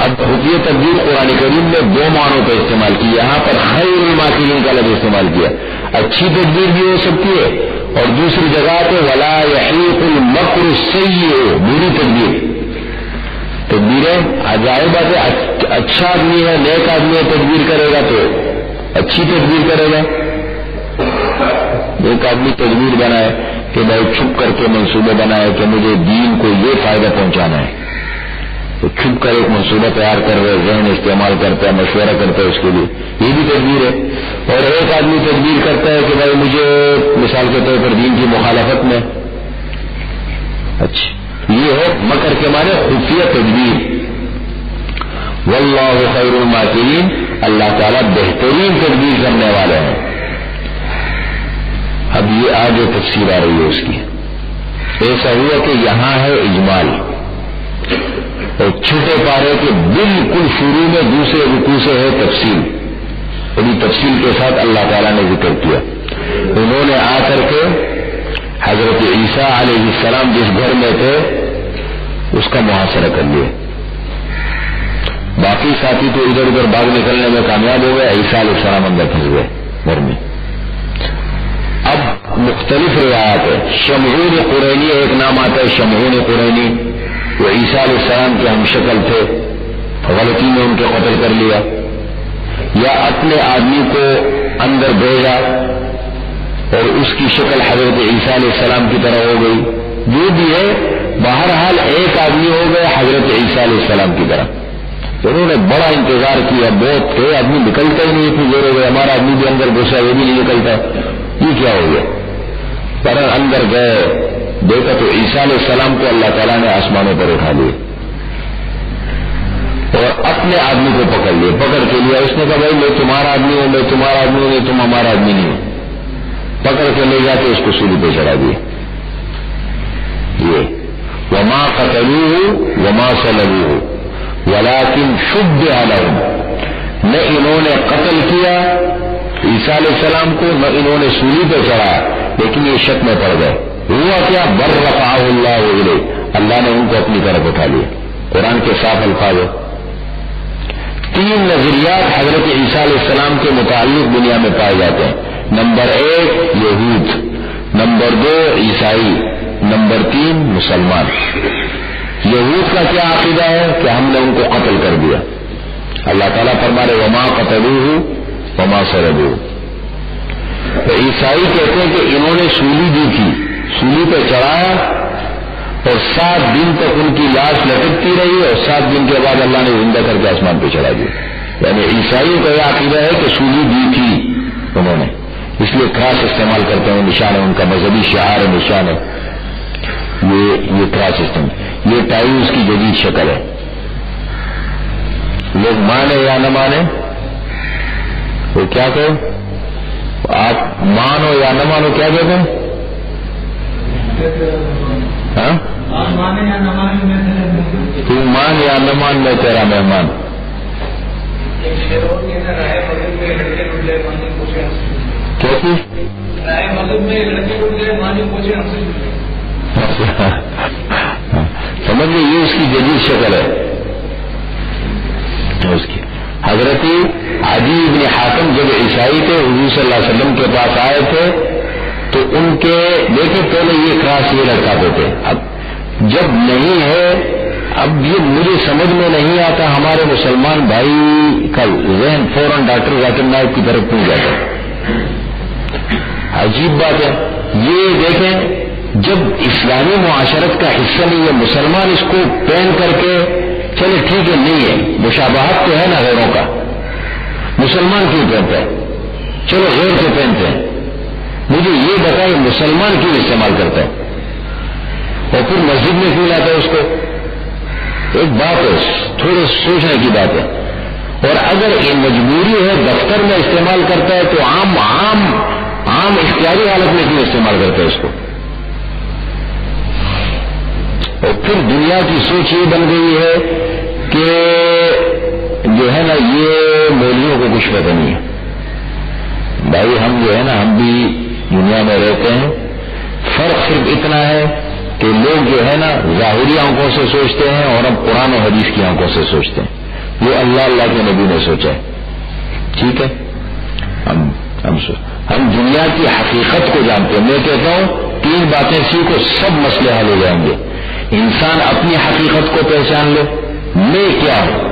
اب خفیہ تدبیر قرآن کریم نے دو معنوں پہ استعمال کی یہاں پر خیر الماکرین کا لفظ استعمال کیا۔ اچھی تدبیر بھی ہو سکتی ہے اور دوسری جگہ پہ ولا یحیق المکر سی بری تدبیر۔ تدبیریں عجائب بات ہے اچھا آدمی ہے، نیک آدمی ہے، تدبیر کرے گا تو اچھی تدبیر کرے گا۔ ایک آدمی تدبیر بنائے کہ بھائی چھپ کر کے منصوبے بنائے کہ مجھے دین کو یہ فائدہ پہنچانا ہے۔ چھپ کر ایک منصوبہ تیار کر رہے ذہن استعمال کرتا ہے مشورہ کرتا ہے اس کے لیے۔ یہ بھی تدبیر ہے۔ اور ایک آدمی تدبیر کرتا ہے کہ بھائی مجھے مثال کے طور پر دین کی مخالفت میں۔ اچھا۔ یہ ہو مکر کے معنی خفیہ تدبیر۔ واللہ خیر الماکرین۔ اللہ تعالیٰ بہترین تدبیر کرنے والے ہیں۔ اب یہ آگے تفصیل آ رہی ہے اس کی۔ ایسا ہوا کہ یہاں ہے اجمال۔ اور چھوٹے پارے کے بالکل شروع میں دوسرے رکو سے ہے تفصیل۔ بڑی تفصیل کے ساتھ اللہ تعالیٰ نے ذکر کیا۔ انہوں نے آ کر کے حضرت عیسیٰ علیہ السلام جس گھر میں تھے، اس کا محاصرہ کر لیا۔ باقی ساتھی تو ادھر ادھر باغ نکلنے میں کامیاب ہو گئے، عیسیٰ علیہ السلام اندر پھنس گئے گھر میں۔ اب مختلف روایات ہے شمہون قرینی، ایک نام آتا ہے شمہون قرینی۔ وہ عیسیٰ علیہ السلام کے ہم شکل تھے، غلطی میں ان کے قتل کر لیا۔ یا اپنے آدمی کو اندر بھیجا اور اس کی شکل حضرت عیسیٰ علیہ السلام کی طرح ہو گئی۔ جو بھی ہے، بہرحال ایک آدمی ہو گئے حضرت عیسیٰ علیہ السلام کی طرح۔ انہوں نے بڑا انتظار کیا، بہت تھے، آدمی نکلتا ہی نہیں، اتنی دیر ہو گئے ہمارا آدمی بھی اندر گھسا یہ بھی نہیں نکلتا۔ یہ کیا ہو گیا؟ پر اندر گئے۔ دیکھا تو عیسیٰ علیہ السلام کو اللہ تعالیٰ نے آسمانوں پر اٹھا لیے اور اپنے آدمی کو پکڑ لیے پکڑ کے لیا۔ اس نے کہا، بھائی، میں تمہارا آدمی ہوں، میں تمہارا آدمی ہوں، میں تم ہمارا آدمی نہیں ہوں پکڑ کے لے جا کے اس کو سولی پہ چڑھا دیے یہ۔ وما قتلو ہوں وما سلبو ہوں ولاکن عالم نہ انہوں نے قتل کیا عیسیٰ علیہ السلام کو، نہ انہوں نے سولی پہ چڑھا، لیکن یہ شک میں پڑ گئے۔ ہوا کیا؟ بر رفا اللہ علیہ اللہ نے ان کو اپنی طرف اٹھا لیا۔ قرآن کے صاف الفاظ تین نظریات حضرت عیسیٰ علیہ السلام کے متعلق دنیا میں پائے جاتے ہیں۔ نمبر ایک، یہود۔ نمبر دو، عیسائی۔ نمبر تین، مسلمان۔ یہود کا کیا عقیدہ ہے؟ کہ ہم نے ان کو قتل کر دیا۔ اللہ تعالیٰ فرمارے وما قتل وما سرد تو عیسائی کہتے ہیں کہ انہوں نے سولی دی تھی سولی پہ چڑھایا اور سات دن تک ان کی لاش لٹکتی رہی اور سات دن کے بعد اللہ نے زندہ کر کے آسمان پہ چڑھا دیا۔ یعنی عیسائیوں کا یہ عقیدہ ہے کہ سولی دی تھی انہوں نے۔ اس لیے کراس استعمال کرتے ہیں، نشان ہے، ان کا مذہبی شہار ہے، نشان ہے۔ یہ یہ کراس سسٹم یہ ٹائی کی جدید شکل ہے۔ لوگ مانے یا نہ مانے، وہ کیا کہ آپ مانو یا نہ مانو، کیا کہتے ہیں؟ ہاں؟ تو مان یا نہ مان میں تیرا مہمان؟ سمجھ گئے، یہ اس کی جدید شکل ہے۔ اس کی۔ حضرت عجی ابن حاکم جب عیسائی تھے، حضور صلی اللہ علیہ وسلم کے پاس آئے تھے تو ان کے دیکھے پہلے یہ کراس یہ لڑکاتے تھے اب جب نہیں ہے، اب یہ مجھے سمجھ میں نہیں آتا، ہمارے مسلمان بھائی کا ذہن فوراً ڈاکٹر ذاکر نائب کی طرف پوچھ جاتا۔ عجیب بات ہے۔ یہ دیکھیں، جب اسلامی معاشرت کا حصہ نہیں ہے، مسلمان اس کو پہن کر کے، چلے ٹھیک ہے، نہیں ہے۔ مشابہت تو ہے نا غیروں کا۔ مسلمان کیوں پہنتا ہے چلو غیر سے پہنتے ہیں۔ مجھے یہ بتائیں مسلمان کیوں استعمال کرتا ہے؟ اور پھر مسجد میں کیوں لاتا ہے اس کو؟ ایک بات ہے، تھوڑے سوچنے کی بات ہے۔ اور اگر یہ مجبوری ہے، دفتر میں استعمال کرتا ہے، تو عام عام عام اختیاری حالت میں کیوں استعمال کرتا ہے اس کو؟ اور پھر دنیا کی سوچ یہ بن گئی ہے کہ جو ہے نا، یہ مولویوں کو کچھ پتہ نہیں ہے۔ بھائی، ہم جو ہے نا، ہم بھی دنیا میں رہتے ہیں، فرق صرف اتنا ہے کہ لوگ جو ہے نا، ظاہری آنکھوں سے سوچتے ہیں اور ہم قرآن و حدیث کی آنکھوں سے سوچتے ہیں۔ وہ اللہ اللہ کے نبی نے سوچا ہے۔ ٹھیک ہے؟ ہم ہم ہم دنیا کی حقیقت کو جانتے ہیں۔ میں کہتا ہوں، تین باتیں سیکھو، سب مسئلے حل ہو جائیں گے۔ انسان اپنی حقیقت کو پہچان لے۔ میں کیا ہوں؟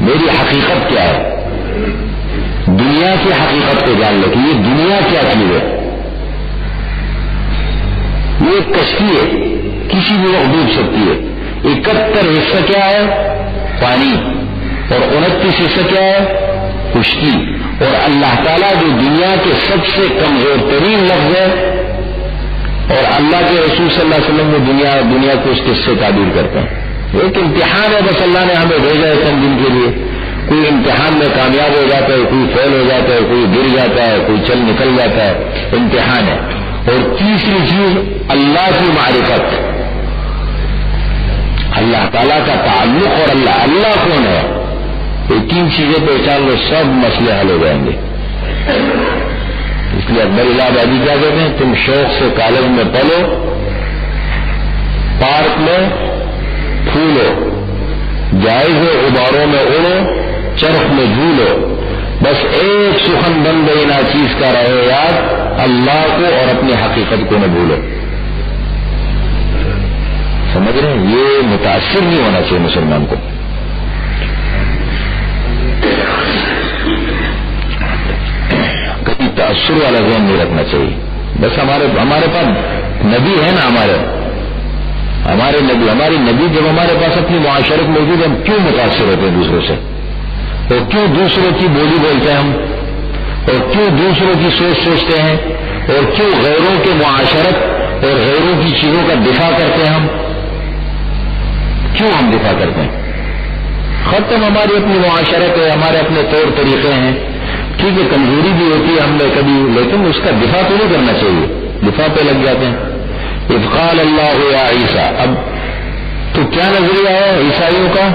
میری حقیقت کیا ہے؟ دنیا کی حقیقت کو جان لے کہ یہ دنیا کیا چیز ہے؟ ایک کشتی ہے، کسی بھی وقت ڈوب سکتی ہے۔ اکہتر حصہ کیا ہے؟ پانی۔ اور انتیس حصہ کیا ہے؟ خشکی۔ اور اللہ تعالیٰ جو دنیا کے سب سے کمزور ترین لفظ ہے، اور اللہ کے رسول صلی اللہ علیہ وسلم دنیا دنیا کو اس قصے تعبیر کرتے ہیں۔ ایک امتحان ہے، بس اللہ نے ہمیں بھیجا ہے چند دن کے لیے۔ کوئی امتحان میں کامیاب ہو جاتا ہے، کوئی فیل ہو جاتا ہے، کوئی گر جاتا ہے، کوئی چل نکل جاتا ہے۔ امتحان ہے۔ اور تیسری چیز اللہ کی معرفت. اللہ تعالیٰ کا تعلق اور اللہ اللہ کون ہے؟ یہ تین چیزیں پہچان لو، سب مسئلے حل ہو جائیں گے۔ اس لیے اکبر آبادی کیا کہتے ہیں؟ تم شوق سے کالج میں پلو پارک میں پھولو جائز غباروں میں اڑو چرخ میں جھولو۔ بس ایک سخن بن گئی نا چیز کا رہے یاد، اللہ کو اور اپنی حقیقت کو نہ بھولو سمجھ رہے ہیں؟ یہ متاثر نہیں ہونا چاہیے مسلمان کو۔ کبھی تاثر والا ذہن نہیں رکھنا چاہیے۔ بس ہمارے ہمارے پاس نبی ہے نا ہمارے۔ ہمارے نبی، ہماری نبی جب ہمارے پاس اپنی معاشرت موجود ہے، ہم کیوں متاثر ہوتے ہیں دوسروں سے؟ اور کیوں دوسروں کی بولی بولتے ہیں ہم؟ اور کیوں دوسروں کی سوچ سوچتے ہیں؟ اور کیوں غیروں کے معاشرت اور غیروں کی چیزوں کا دفاع کرتے ہیں ہم؟ کیوں ہم دفاع کرتے ہیں؟ ختم ہماری اپنی معاشرت ہے، ہمارے اپنے طور طریقے ہیں۔ ٹھیک ہے، کمزوری بھی ہوتی ہے ہم نے کبھی، لیکن اس کا دفاع تو نہیں کرنا چاہیے۔ دفاع پہ لگ جاتے ہیں۔ افقال اللہ ہو یا عیسیٰ، اب تو کیا نظریہ ہے عیسائیوں کا؟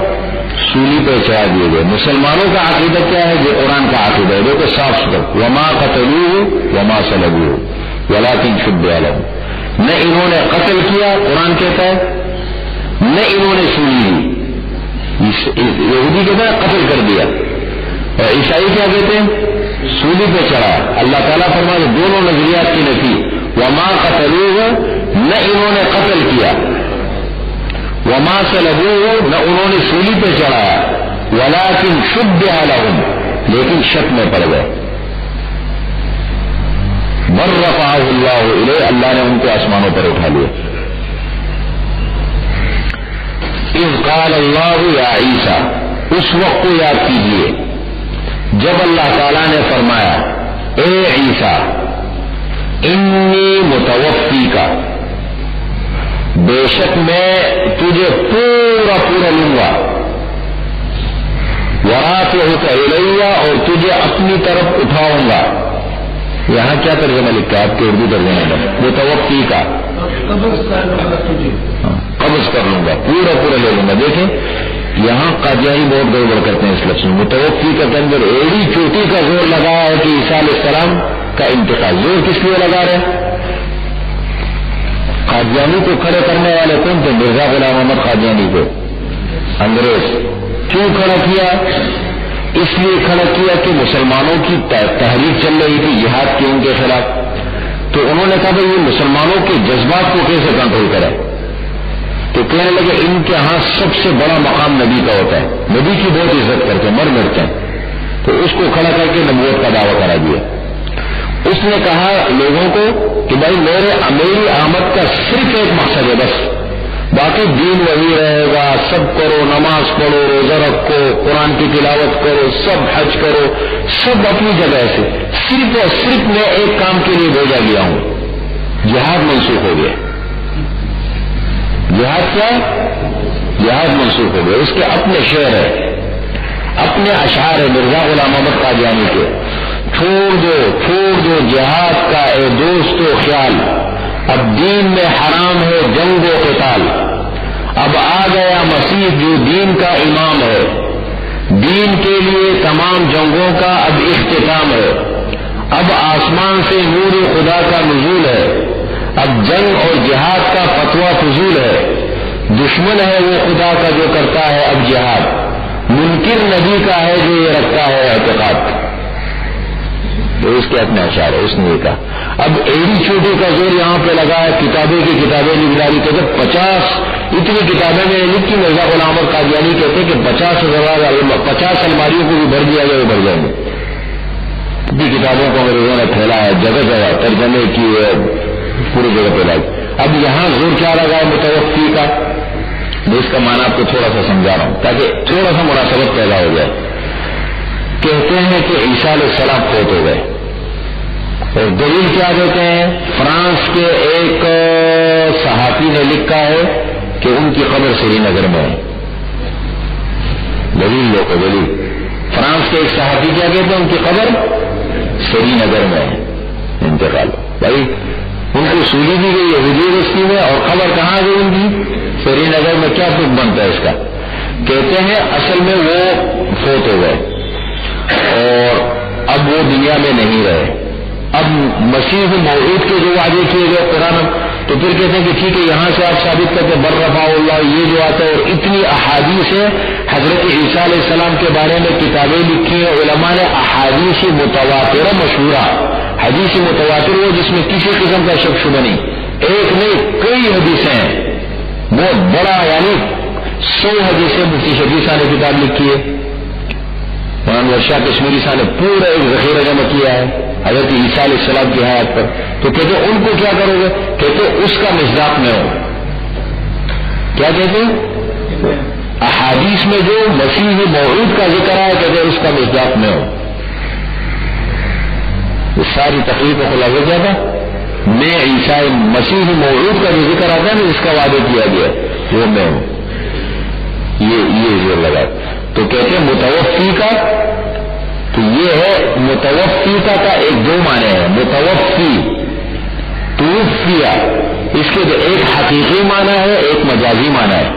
سولی پہ چڑھا دیے گئے۔ مسلمانوں کا عقیدہ کیا ہے؟ جو قرآن کا عقیدہ ہے۔ دیکھو صاف ستھرا وما قتلو ہو وما سلبو ہو ولا تین شب عالم نہ انہوں نے قتل کیا، قرآن کہتا ہے، نہ انہوں نے سولی لی۔ یہودی کہتا ہے قتل کر دیا۔ اور عیسائی کیا کہتے ہیں؟ سولی پہ چڑھا۔ اللہ تعالیٰ فرما دونوں نظریات کی نفی۔ وما قتلو نہ انہوں نے قتل کیا۔ وما سے لگو نہ انہوں نے سولی پہ چڑھایا۔ ولا کن شدھ لیکن شک میں پڑ گئے۔ مر رفا اللہ علیہ اللہ نے ان کو آسمانوں پر اٹھا لیا۔ اس قال اللہ یا عیسیٰ اس وقت کو یاد کیجیے جب اللہ تعالی نے فرمایا، اے عیسیٰ، انی متوفی کا بے شک میں تجھے پورا پورا لوں گا۔ وہاں پہ ہوتا ہے اور تجھے اپنی طرف اٹھاؤں گا۔ یہاں کیا ترجمہ لکھا آپ کے اردو ترجمہ میں۔ وہ توقی کا۔ قبض کر لوں گا۔ پورا پورا لے لوں گا۔ دیکھیں، یہاں قادیانی بہت گڑبڑ کرتے ہیں اس لفظ میں۔ متوقی کا کے اندر ایڑی چوٹی کا زور لگا ہے کہ عیسیٰ علیہ السلام کا انتقال۔ زور کس لیے لگا رہے قادیانی کو کھڑے کرنے والے کون تھے؟ مرزا غلام محمد قادیانی کو۔ انگریز۔ کیوں کھڑا کیا؟ اس لیے کھڑا کیا کہ مسلمانوں کی تحریک چل رہی تھی، جہاد کی ان کے خلاف۔ تو انہوں نے کہا بھائی، یہ مسلمانوں کے جذبات کو کیسے کنٹرول کرے تو کہنے لگے، ان کے ہاں سب سے بڑا مقام نبی کا ہوتا ہے۔ نبی کی بہت عزت کرتے ہیں، مر مرتے ہیں تو اس کو کھڑا کر کے نبوت کا دعویٰ کرا دیا۔ اس نے کہا لوگوں کو کہ بھائی میرے میری آمد کا صرف ایک مقصد ہے، بس۔ باقی دین وہی رہے گا، سب کرو، نماز پڑھو، روزہ رکھو، قرآن کی تلاوت کرو، سب حج کرو، سب اپنی جگہ سے صرف اور صرف میں ایک کام کے لیے بھیجا گیا ہوں۔ جہاد منسوخ ہو گیا۔ جہاد کیا؟ جہاد منسوخ ہو گیا۔ اس کے اپنے شعر ہے اپنے اشعار ہے مرزا غلام محمد قادیانی کے۔ چھوڑ دو چھوڑ دو، جہاد کا اے دوست و خیال۔ اب دین میں حرام ہے، جنگ و قتال۔ اب آ گیا مسیح جو دین کا امام ہے۔ دین کے لیے تمام جنگوں کا اب اختتام ہے۔ اب آسمان سے نور خدا کا نزول ہے۔ اب جنگ اور جہاد کا فتوا فضول ہے۔ دشمن ہے وہ خدا کا جو کرتا ہے اب جہاد۔ منکر نبی کا ہے جو یہ رکھتا ہے اعتقاد۔ تو اس کے اپنے اشار ہے، اس نے یہ کہا۔ اب ایڑی چھوٹی کا زور یہاں پہ لگا ہے، کتابیں کی کتابیں نگرانی کہتے پچاس، اتنی کتابیں میں لکھی، مرزا غلام اور قادیانی کہتے کہ پچاس ہزار پچاس الماریوں کو بھی بھر دیا جائے، وہ بھر جائیں گے۔ اتنی کتابوں کو انگریزوں نے پھیلا ہے، جگہ جگہ ترجمے کی ہے پوری جگہ پھیلائی اب یہاں زور کیا لگا ہے متوقع کا؟ میں اس کا معنی آپ کو تھوڑا سا سمجھا رہا ہوں، تاکہ تھوڑا سا مناسبت پیدا ہو جائے۔ کہتے ہیں کہ عیسیٰ علیہ السلام فوت ہو گئے۔ دلیل کیا دیتے ہیں؟ فرانس کے ایک صحافی نے لکھا ہے کہ ان کی قبر سری نگر میں ہے۔ دلیل لو کو دلیل۔ فرانس کے ایک صحافی کیا کہتے ہیں؟ ان کی قبر سری نگر میں ہے۔ انتقال۔ بھائی، ان کو سولی دی گئی ہے رستی میں، اور خبر کہاں گئی ان کی؟ سری نگر میں۔ کیا دکھ بنتا ہے اس کا؟ کہتے ہیں اصل میں وہ فوت ہو گئے، اور اب وہ دنیا میں نہیں رہے۔ اب مسیح موعود کے جو وعدے کیے گئے قرآن تو پھر کہتے ہیں کہ ٹھیک ہے، یہاں سے آپ ثابت کرتے بر رفا اللہ یہ جو آتا ہے، اور اتنی احادیث ہے، حضرت عیسیٰ علیہ السلام کے بارے میں کتابیں لکھی ہیں، علماء نے احادیث متواتر مشہورہ، حدیث متواتر وہ جس میں کسی قسم کا شک شبہ نہیں۔ ایک نہیں، کئی حدیثیں ہیں۔ بہت بڑا یعنی سو حدیثیں مفتی شفیع نے کتاب لکھی ہے۔ شاہ کشمیری صاحب نے پورا ایک ذخیرہ جمع کیا ہے، حضرت عیسیٰ علیہ السلام کی حیات پر۔ تو کہتے ان کو کیا کرو گے؟ کہتے اس کا مزداق میں ہو۔ کیا کہتے احادیث میں جو مسیح موعود کا ذکر ہے کہتے اس کا مزداق میں ہو۔ اس ساری تقریب کو خلاصہ کیا تھا؟ میں عیسائی مسیح موعود کا جو ذکر آتا ہے نا اس کا وعدہ کیا گیا وہ میں ہوں۔ یہ یہ زور لگا تو کہتے ہیں متوفی کا تو یہ ہے متوفی کا ایک دو معنی ہے، متوفی، توفیا، اس کے جو ایک حقیقی معنی ہے، ایک مجازی معنی ہے۔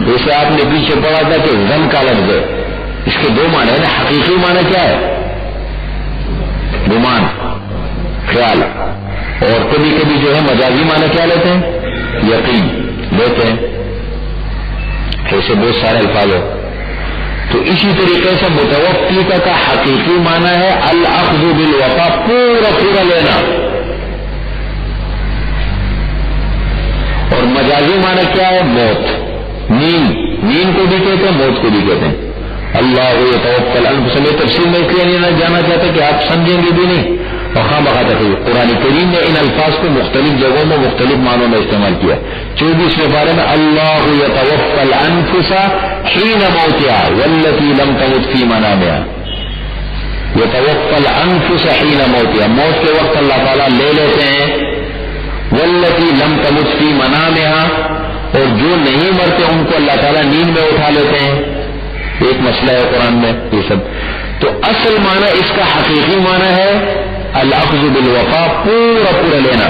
جیسے آپ نے پیچھے پڑھا تھا کہ زن کا لفظ ہے، اس کے دو معنی ہے نا حقیقی معنی کیا ہے؟ گمان، خیال۔ اور کبھی کبھی جو ہے مجازی معنی کیا لیتے ہیں؟ یقین، لیتے ہیں۔ ایسے بہت سارے الفاظ ہو تو اسی طریقے سے متوقع کا حقیقی معنی ہے الاخذ بالوفا پورا پورا لینا۔ اور مجازی معنی کیا ہے؟ موت۔ نیند نیند کو بھی کہتے ہیں، موت کو بھی کہتے ہیں۔ اللہ توکل الفسل تفصیل میں اس لیے نہیں جانا چاہتا کہ آپ سمجھیں گے بھی نہیں۔ خام بخا تک قرآن کریم نے ان الفاظ کو مختلف جگہوں میں مختلف معنوں میں استعمال کیا. چوبیسویں بارے میں اللہ انفسا حین موتیا ولتی لم تمت فی منا میا یہ توفل انفس حین موتیا موت کے وقت اللہ تعالیٰ لے لیتے ہیں. ولتی لم تمت فی منا اور جو نہیں مرتے ان کو اللہ تعالیٰ نیند میں اٹھا لیتے ہیں. ایک مسئلہ ہے قرآن میں یہ سب. تو اصل معنی اس کا حقیقی معنی ہے الفظ بالوفا پورا پورا لینا۔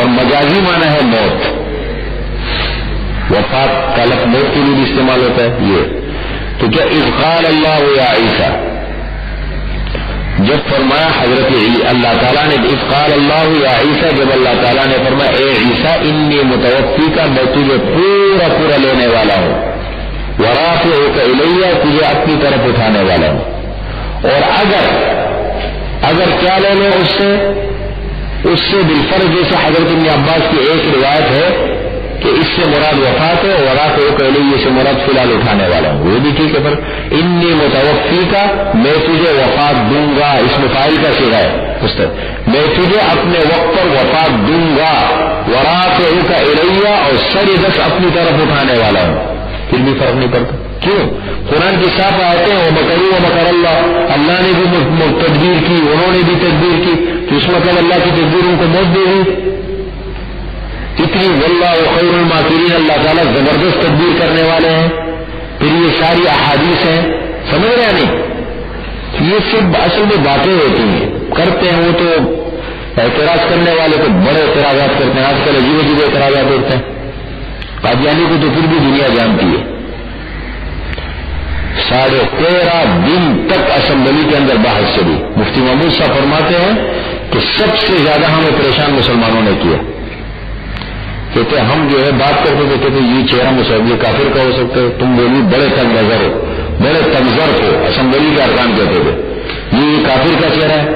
اور مجازی معنی ہے موت۔ وفات کا لفظ موت کے لیے بھی استعمال ہوتا ہے، یہ۔ تو کیا افقال اللہ یا عیسیٰ؟ جب فرمایا حضرت اللہ تعالیٰ نے افقال اللہ یا عیسیٰ، جب اللہ تعالیٰ نے فرمایا، اے عیسیٰ، انی متوقع کا میں تجھے پورا پورا لینے والا ہوں۔ وراف الیہ تجھے اپنی طرف اٹھانے والا ہوں۔ اور اگر اگر کیا لے لو اس سے؟ اس سے بالفرض جیسے حضرت ابن عباس کی ایک روایت ہے کہ اس سے مراد وفات ہے اور آپ وہ کہ یہ سے مراد فی الحال اٹھانے والا ہوں وہ بھی ٹھیک ہے، پر انی متوفی کا میں تجھے وفات دوں گا۔ اس میں فائل کا سیرا ہے۔ میں تجھے اپنے وقت پر وفات دوں گا۔ ورا وراف کا اریا اور سر دس اپنی طرف اٹھانے والا ہوں پھر بھی فرق نہیں پڑتا۔ کیوں؟ قرآن کی صاف آتے ہیں وہ مکری و مکر اللہ اللہ نے بھی تدبیر کی، انہوں نے بھی تدبیر کی، تو اس مطلب اللہ کی تدبیر ان کو موت دے گی اتنی واللہ و خیر الماکرین، اللہ تعالیٰ زبردست تدبیر کرنے والے ہیں۔ پھر یہ ساری احادیث ہیں۔ سمجھ رہے نہیں؟ یہ سب اصل میں باتیں ہوتی ہیں۔ کرتے ہیں وہ تو اعتراض کرنے والے تو بڑے اعتراضات کرتے ہیں، آج کل عجیب عجیب اعتراضات ہوتے ہیں۔ قادیانی کو تو پھر بھی دنیا جانتی ہے۔ ساڑھے تیرہ دن تک اسمبلی کے اندر بحث چلی۔ مفتی محمود صاحب فرماتے ہیں کہ سب سے زیادہ ہمیں پریشان مسلمانوں نے کیا۔ کہتے ہم جو ہے بات کرتے تھے، کہتے یہ چہرہ مسلم یہ کافر کا ہو سکتا ہے، تم بولی بڑے تنگ نظر ہو، بڑے تنظر ہو، اسمبلی کے ارکان کہتے تھے۔ یہ کافر کا چہرہ ہے۔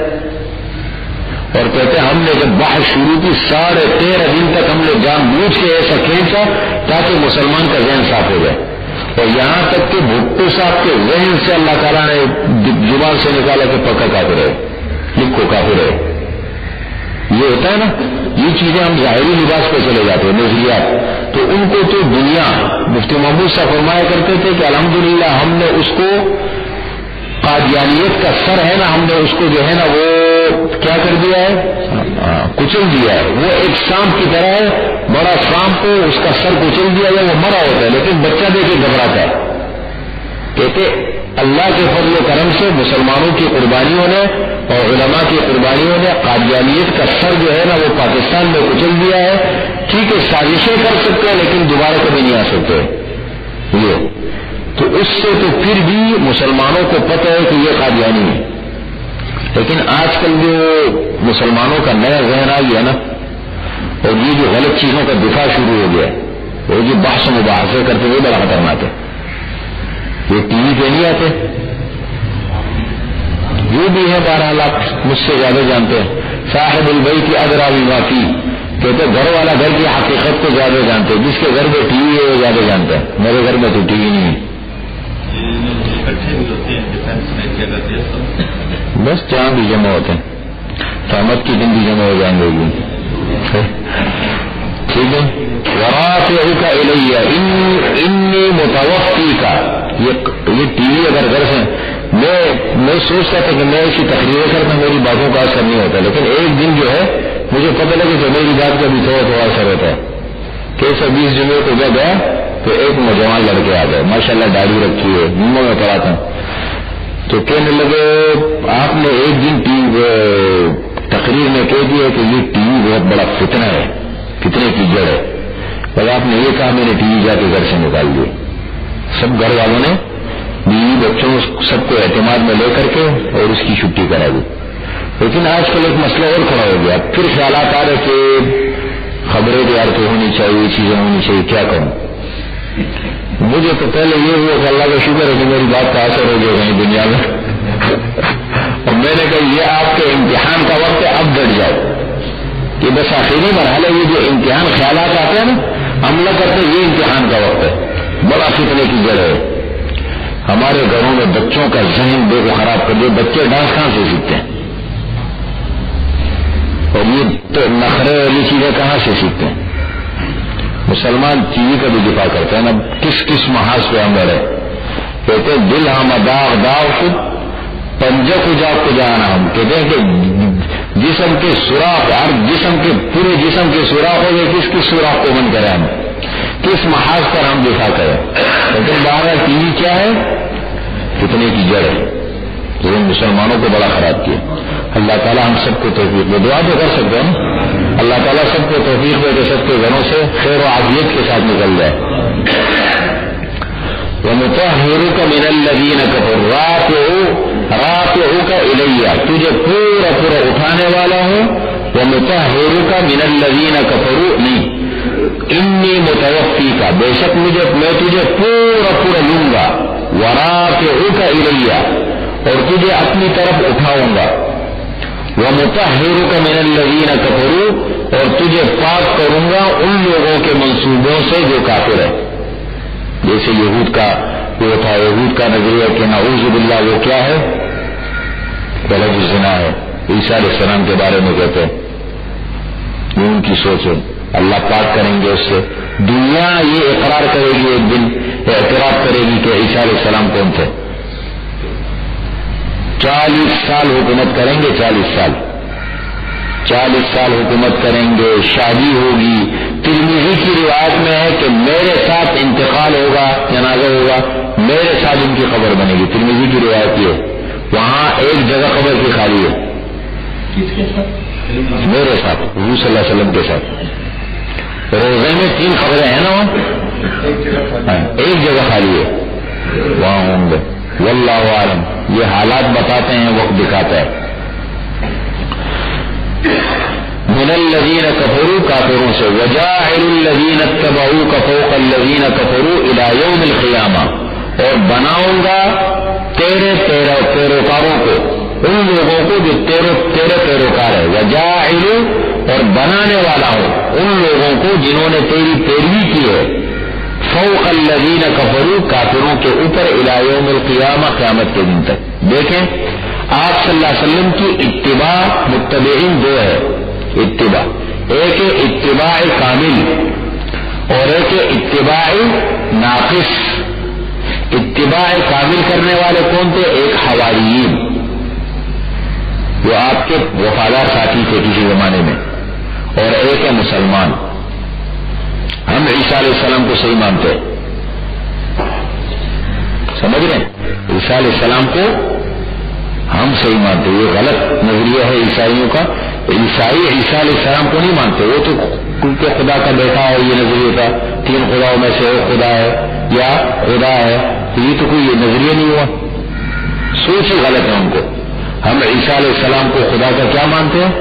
اور کہتے ہم نے جب بحث شروع کی، ساڑھے تیرہ دن تک ہم نے جان بوجھ کے ایسا کھینچا تاکہ مسلمان کا ذہن صاف ہو جائے۔ اور یہاں تک کہ بھٹو صاحب کے ذہن سے اللہ تعالیٰ نے زبان سے نکالا کہ پکا کافر ہے، لکھو کافر ہے۔ یہ ہوتا ہے نا، یہ چیزیں ہم ظاہری لباس پہ چلے جاتے ہیں، نظریات۔ تو ان کو تو دنیا، مفتی محمود صاحب فرمایا کرتے تھے کہ الحمدللہ ہم نے اس کو قادیانیت کا سر ہے نا، ہم نے اس کو جو ہے نا وہ کیا کر دیا ہے؟ کچل دیا ہے۔ وہ ایک سانپ کی طرح ہے بڑا سانپ کو اس کا سر کچل دیا ہے وہ مرا ہوتا ہے، لیکن بچہ دے کے گھبراتا ہے۔ کہتے اللہ کے فضل و کرم سے مسلمانوں کی قربانیوں نے اور علماء کی قربانیوں نے قادیانیت کا سر جو ہے نا وہ پاکستان میں کچل دیا ہے۔ ٹھیک ہے، سازشیں کر سکتے ہیں، لیکن دوبارہ کبھی نہیں آ سکتے۔ یہ۔ تو اس سے تو پھر بھی مسلمانوں کو پتہ ہے کہ یہ قادیانی ہے لیکن آج کل جو مسلمانوں کا نیا ذہن آ گیا نا اور یہ جو غلط چیزوں کا دفاع شروع ہو گیا، وہ جو بحث مباحثے کرتے ہوئے بڑا خطرناک ہے۔ یہ ٹی وی پہ نہیں آتے؟ وہ بھی ہے بارہ لاکھ مجھ سے زیادہ جانتے ہیں۔ صاحب البئی کی ادراوی معافی کہتے گھر والا گھر کی حقیقت کو زیادہ جانتے جس کے گھر میں ٹی وی ہے، وہ زیادہ جانتا ہے میرے گھر میں تو ٹی وی نہیں ہے۔ بس جہاں بھی جمع ہوتے ہیں۔ قیامت کی دن بھی جمع ہو جائیں گے۔ ٹھیک ہے؟ کا الیہ انی متوفی کا یہ ٹی وی اگر گھر سے میں میں سوچتا تھا کہ میں اسی تقریر کرتا میری باتوں کا اثر نہیں ہوتا، لیکن ایک دن جو ہے، مجھے پتہ لگے کہ میری بات کا بھی تھوڑا تھوڑا اثر ہوتا ہے۔ کہ سو بیس جمعے کو جب گیا تو ایک نوجوان لڑکے آ گئے ماشاء اللہ داڑھی رکھی ہے ممبئی میں پڑھا تھا۔ تو کہنے لگے، آپ نے ایک دن ٹی تقریر میں کہہ دیا کہ یہ ٹی وی بہت بڑا فتنہ ہے کتنے کی جڑ ہے۔ اور آپ نے یہ کہا، میں نے ٹی وی جا کے گھر سے نکال دیا سب گھر والوں نے، بیوی بچوں، سب کو اعتماد میں لے کر کے اور اس کی چھٹی کرا دی۔ لیکن آج کل ایک مسئلہ اور کھڑا ہو گیا۔ پھر خیالات آ رہے کہ خبریں تیار تو ہونی چاہیے، چیزیں ہونی چاہیے، کیا کروں؟ مجھے تو پہلے یہ ہوا کہ اللہ کا شکر ہے کہ میری بات کا اثر ہو گیا کہیں دنیا میں۔ اور میں نے کہا، یہ آپ کے امتحان کا وقت ہے، اب ڈٹ جاؤ۔ کہ بس آخری مرحلہ یہ جو امتحان خیالات آتے ہیں نا حملہ کرتے، یہ امتحان کا وقت ہے۔ بڑا فتنے کی جڑ ہے۔ ہمارے گھروں میں بچوں کا ذہن بے کو خراب کر دے بچے ڈانس کہاں سے سیکھتے ہیں؟ اور یہ نخرے والی چیزیں کہاں سے سیکھتے ہیں؟ مسلمان چیزیں کا بھی دفاع کرتے ہیں نا، کس کس محاذ پہ ہم لڑے؟ کہتے ہیں، دل ہم داغ داغ خود پنجے کو جانا ہم کہتے ہیں کہ جسم کے سوراخ، ہر جسم کے پورے جسم کے سوراخ ہو گئے، کس کس سوراخ کو بند کرے ہم؟ کس محاذ پر ہم دفاع کریں؟ لیکن بارہ ٹی وی کیا ہے؟ کتنے کی جڑ ہے؟ تو مسلمانوں کو بڑا خراب کیا۔ اللہ تعالیٰ ہم سب کو توفیق دے۔ دعا تو کر سکتے ہیں اللہ تعالیٰ سب کو توفیق دے کہ سب کے گھروں سے خیر و عادیت کے ساتھ نکل جائے۔ وہ متحرو کا من الدین کپور رات رات ہو کا الیا تجھے پورا پورا اٹھانے والا ہوں وہ متحرو کا من الدین کپرو نہیں. انی متوفی کا بے شک مجھے، میں تجھے پورا پورا لوں گا. ورا کے اوکا اریا اور تجھے اپنی طرف اٹھاؤں گا. وہ متحر کا میں الذین کفرو اور تجھے پاک کروں گا ان لوگوں کے منصوبوں سے جو کافر ہے جیسے یہود کا وہ تھا یہود کا نظریہ کہ نعوذ باللہ وہ کیا ہے؟ غلط زنا ہے، عیسیٰ علیہ السلام کے بارے میں کہتے ہیں۔ یہ ان کی سوچ ہے اللہ پاک کریں گے اس سے۔ دنیا یہ اقرار کرے گی ایک دن، اعتراف کرے گی کہ عیسیٰ علیہ السلام کون تھے۔ چالیس سال حکومت کریں گے، چالیس سال۔ چالیس سال حکومت کریں گے، شادی ہوگی۔ ترمیزی کی روایت میں ہے کہ میرے ساتھ انتقال ہوگا، جنازہ ہوگا، میرے ساتھ ان کی خبر بنے گی۔ ترمیزی کی روایت یہ ہے۔ وہاں ایک جگہ خبر کی خالی ہے۔ میرے ساتھ حضور صلی اللہ علیہ وسلم کے ساتھ۔ روزے میں تین خبریں ہیں نا وہاں؟ ایک جگہ خالی ہے۔ وہاں ہوں گے۔ واللہ عالم یہ حالات بتاتے ہیں وقت دکھاتا ہے۔ من الذین کفروا کافروں سے وجاعل الذین اتبعوا کفوق الذین کفروا الى یوم القیامہ۔ اور بناؤں گا تیرے پیروکاروں کو، ان لوگوں کو جو تیرے تیرے پیروکار ہے وجاعل اور بنانے والا ہوں، ان لوگوں کو جنہوں نے تیری پیروی کی ہے۔ فوق الذین کفروا، کافروں کے اوپر الى القیامہ، قیامت کے دن تک۔ دیکھیں، آپ صلی اللہ علیہ وسلم کی اتباع متبعین دو ہے اتباع، ایک اتباع کامل اور ایک اتباع ناقص۔ اتباع کامل کرنے والے کون تھے؟ ایک حواریین جو آپ کے وفادار ساتھی تھے کسی زمانے میں۔ اور ایک ہے مسلمان۔ ہم عیسیٰ علیہ السلام کو صحیح مانتے سمجھ رہے ہیں؟ عیسیٰ علیہ السلام کو ہم صحیح مانتے یہ غلط نظریہ ہے عیسائیوں کا۔ عیسائی عیسیٰ علیہ السلام کو نہیں مانتے، وہ تو کیونکہ خدا کا بیٹا ہے یہ نظریہ تھا تین خداؤں میں سے خدا ہے، یا خدا ہے، تو یہ تو کوئی نظریہ نہیں ہوا۔ سوچ ہی غلط ہے ان کو۔ ہم عیسیٰ علیہ السلام کو خدا کا کیا مانتے ہیں؟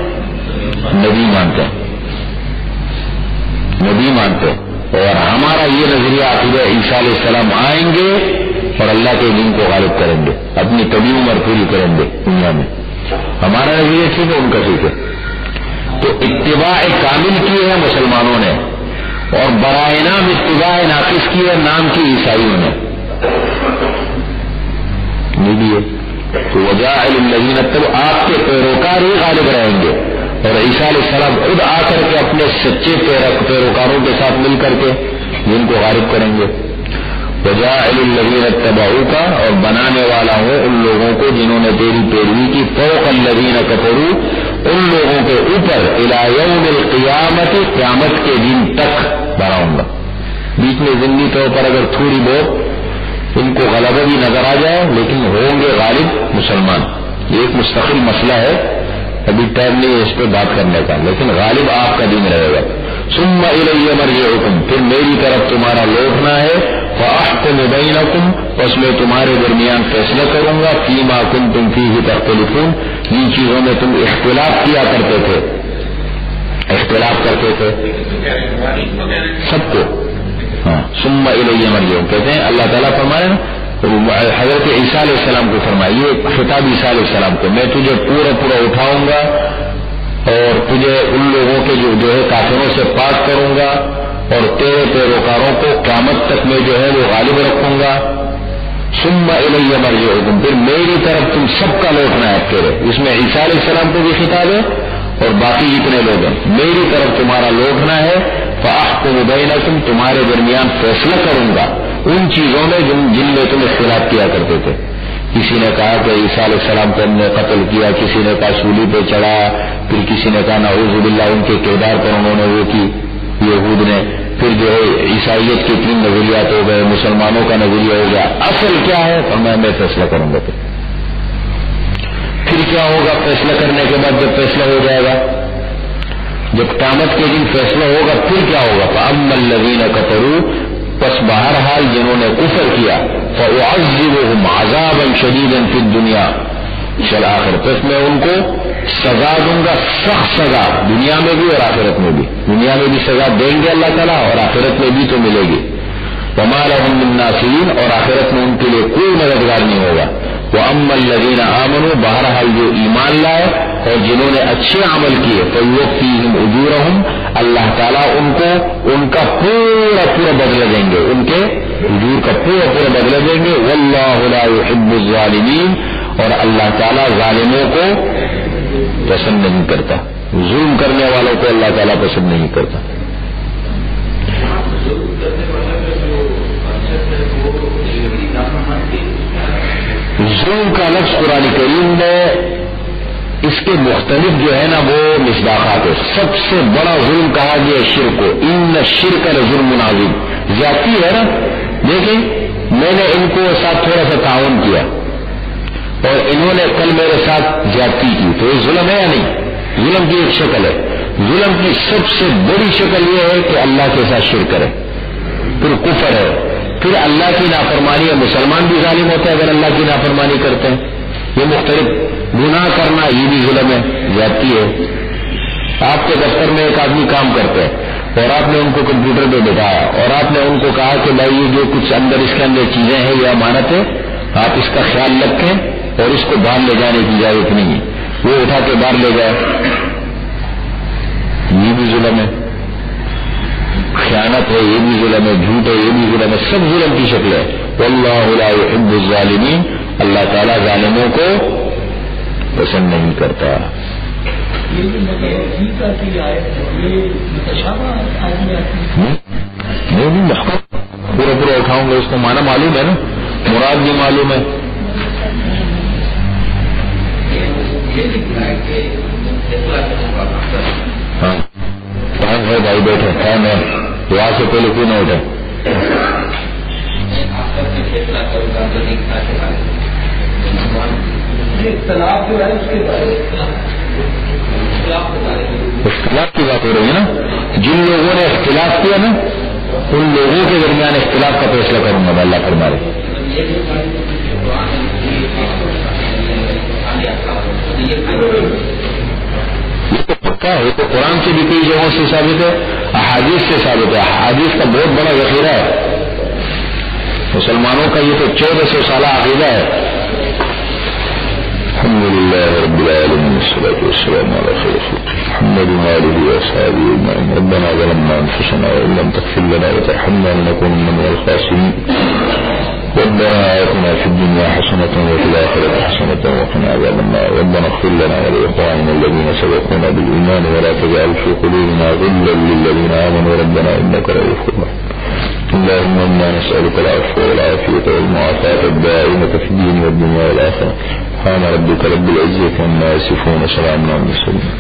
نبی مانتے ہیں۔ نبی مانتے ہیں۔ اور ہمارا یہ نظریہ آخر عیسیٰ علیہ السلام آئیں گے اور اللہ کے دن کو غالب کریں گے، اپنی کبھی عمر پوری کریں گے دنیا میں۔ ہمارا نظریہ ٹھیک ہے ان کا ٹھیک ہے۔ تو اتباع کامل کی ہے مسلمانوں نے اور برائے نام اتباع ناقص کی ہے نام کی عیسائیوں نے۔ تو وجہ علم تب آپ کے پیروکار ہی غالب رہیں گے اور عیسیٰ علیہ السلام خود آ کر کے اپنے سچے پیروکاروں کے ساتھ مل کر کے جن کو غالب کریں گے۔ وجا الذین اتبعوا کا اور بنانے والا ہوں ان لوگوں کو جنہوں نے تیری پیروی کی، فوق الذین کفروا ان لوگوں کے اوپر یوم القیامت قیامت کے دن تک بناؤں گا۔ بیچ میں ضمنی طور پر اگر تھوڑی بہت ان کو غلبہ بھی نظر آ جائے، لیکن ہوں گے غالب مسلمان۔ یہ ایک مستقل مسئلہ ہے، ابھی ٹائم نہیں ہے اس پہ بات کرنے کا، لیکن غالب آپ کا دن رہے گا۔ سم الیہ مرجعکم حکم پھر میری طرف تمہارا لوٹنا ہے۔ فاحکم بینکم پس میں تمہارے درمیان فیصلہ کروں گا، فیما کنتم فیہ تختلفون۔ جن چیزوں میں تم اختلاف کیا کرتے تھے۔ اختلاف کرتے تھے۔ سب کو۔ ہاں۔ سم الیہ مرجعکم کہتے ہیں، اللہ تعالیٰ فرمائے، حضرت عیسیٰ علیہ السلام کو فرمائیے خطاب عیسیٰ علیہ السلام کو، میں تجھے پورا پورا اٹھاؤں گا اور تجھے ان لوگوں کے جو جو ہے کافروں سے پاک کروں گا۔ اور تیرے پیروکاروں کو قیامت تک میں جو ہے وہ غالب رکھوں گا. سما الیہ مرضی حکم پھر میری طرف تم سب کا لوٹنا ہے تیرے. اس میں عیسیٰ علیہ السلام کو بھی خطاب ہے اور باقی جتنے لوگ ہیں. میری طرف تمہارا لوٹنا ہے فاح کو مبینہ تم تمہارے درمیان فیصلہ کروں گا. ان چیزوں میں جن جن میں تم اختلاف کیا کرتے تھے. کسی نے کہا کہ عیسیٰ علیہ السلام کو ہم نے قتل کیا، کسی نے کہا سولی پہ چڑھا، پھر کسی نے کہا نعوذ باللہ ان کے کردار پر انہوں نے وہ کی. یہود نے پھر جو ہے عیسائیت کے تین نظریات ہو گئے، مسلمانوں کا نظریہ ہو گیا، اصل کیا ہے؟ تو میں میں فیصلہ کروں گا پھر پھر کیا ہوگا فیصلہ کرنے کے بعد جب فیصلہ ہو جائے گا؟ جب قیامت کے دن فیصلہ ہوگا، پھر کیا ہوگا؟ ام الزین کپرو بس بہرحال جنہوں نے کفر کیا تو وہ عزیب عذاب شدید فی دنیا چل آخرت اس میں ان کو سزا دوں گا، سخت سزا، دنیا میں بھی اور آخرت میں بھی۔ دنیا میں بھی سزا دیں گے اللہ تعالیٰ اور آخرت میں بھی تو ملے گی۔ ہمارا ناصرین اور آخرت میں ان کے لیے کوئی مددگار نہیں ہوگا۔ وہ ام الدین امن بہرحال جو ایمان لائے اور جنہوں نے اچھے عمل کیے تو وہ فیم اجور اللہ تعالیٰ ان کو ان کا پورا پورا بدلہ دیں گے۔ ان کے اجور کا پورا پورا بدلہ دیں گے۔ واللہ يحب الظالمین اور اللہ تعالیٰ ظالموں کو پسند نہیں کرتا۔ ظلم کرنے والوں کو اللہ تعالیٰ پسند نہیں کرتا۔ ظلم کا لفظ قرآن کریم میں اس کے مختلف جو ہے نا وہ مصباحات ہے سب سے بڑا ظلم کہا گیا شر کو۔ ان شر کا ظلم مناظم زیادتی ہے نا۔ لیکن میں نے ان کو ساتھ تھوڑا سا تعاون کیا۔ اور انہوں نے کل میرے ساتھ زیادتی کی تو یہ ظلم ہے یا نہیں؟ ظلم کی ایک شکل ہے۔ ظلم کی سب سے بڑی شکل یہ ہے کہ اللہ کے ساتھ شر کرے۔ پھر کفر ہے۔ پھر اللہ کی نافرمانی ہے۔ مسلمان بھی ظالم ہوتے ہیں اگر اللہ کی نافرمانی کرتے ہیں۔ یہ مختلف گناہ کرنا یہ بھی ظلم ہے۔ جاتی ہے۔ آپ کے دفتر میں ایک آدمی کام کرتے ہیں اور آپ نے ان کو کمپیوٹر پہ بٹھایا اور آپ نے ان کو کہا کہ بھائی یہ جو کچھ اندر اس کے اندر چیزیں ہیں، یہ امانت ہے۔ آپ اس کا خیال رکھیں۔ اور اس کو باہر لے جانے کی اجازت نہیں ہے۔ وہ اٹھا کے باہر لے جائے یہ بھی ظلم ہے۔ خیانت ہے یہ بھی ظلم ہے۔ جھوٹ ہے یہ بھی ظلم ہے۔ سب ظلم کی شکل ہے۔ اللہ يحب الظالمین۔ اللہ تعالیٰ ظالموں کو پسند نہیں کرتا۔ نہیں بھی محکم پورا پورا اٹھاؤں گا اس کو مانا معلوم ہے نا؟ مراد بھی معلوم ہے۔ ہاں۔ ٹائم ہے بھائی بیٹھے؟ ٹائم ہے دعا سے پہلے کیوں نہ اٹھے؟ اختلاف کی بات ہو رہی ہے نا؟ جن لوگوں نے اختلاف کیا نا، ان لوگوں کے درمیان اختلاف کا فیصلہ کروں گا، اللہ فرمارے یہ تو پکا ہے، یہ تو قرآن سے بھی کئی جگہوں سے ثابت ہے، احادیث سے ثابت ہے۔ احادیث کا بہت بڑا ذخیرہ ہے۔ مسلمانوں کا یہ تو چودہ سو سالہ عقیدہ ہے۔ الحمد لله رب العالمين والصلاة والسلام على خير خلقه محمد وآله وأصحابه أجمعين ربنا ظلمنا أنفسنا وإن لم تغفر لنا وترحمنا لنكونن من الخاسرين ربنا آتنا في الدنيا حسنة وفي الآخرة حسنة وقنا عذاب النار. ربنا اغفر لنا ولإخواننا الذين سبقونا بالإيمان ولا تجعل في قلوبنا غلا للذين آمنوا. ربنا إنك رؤوف رحيم. اللهم إنا نسألك العفو والعافية والمعافاة الدائمة في الدين والدنيا والآخرة. سبحان ربك رب العزة عما يصفون وسلام على المرسلين.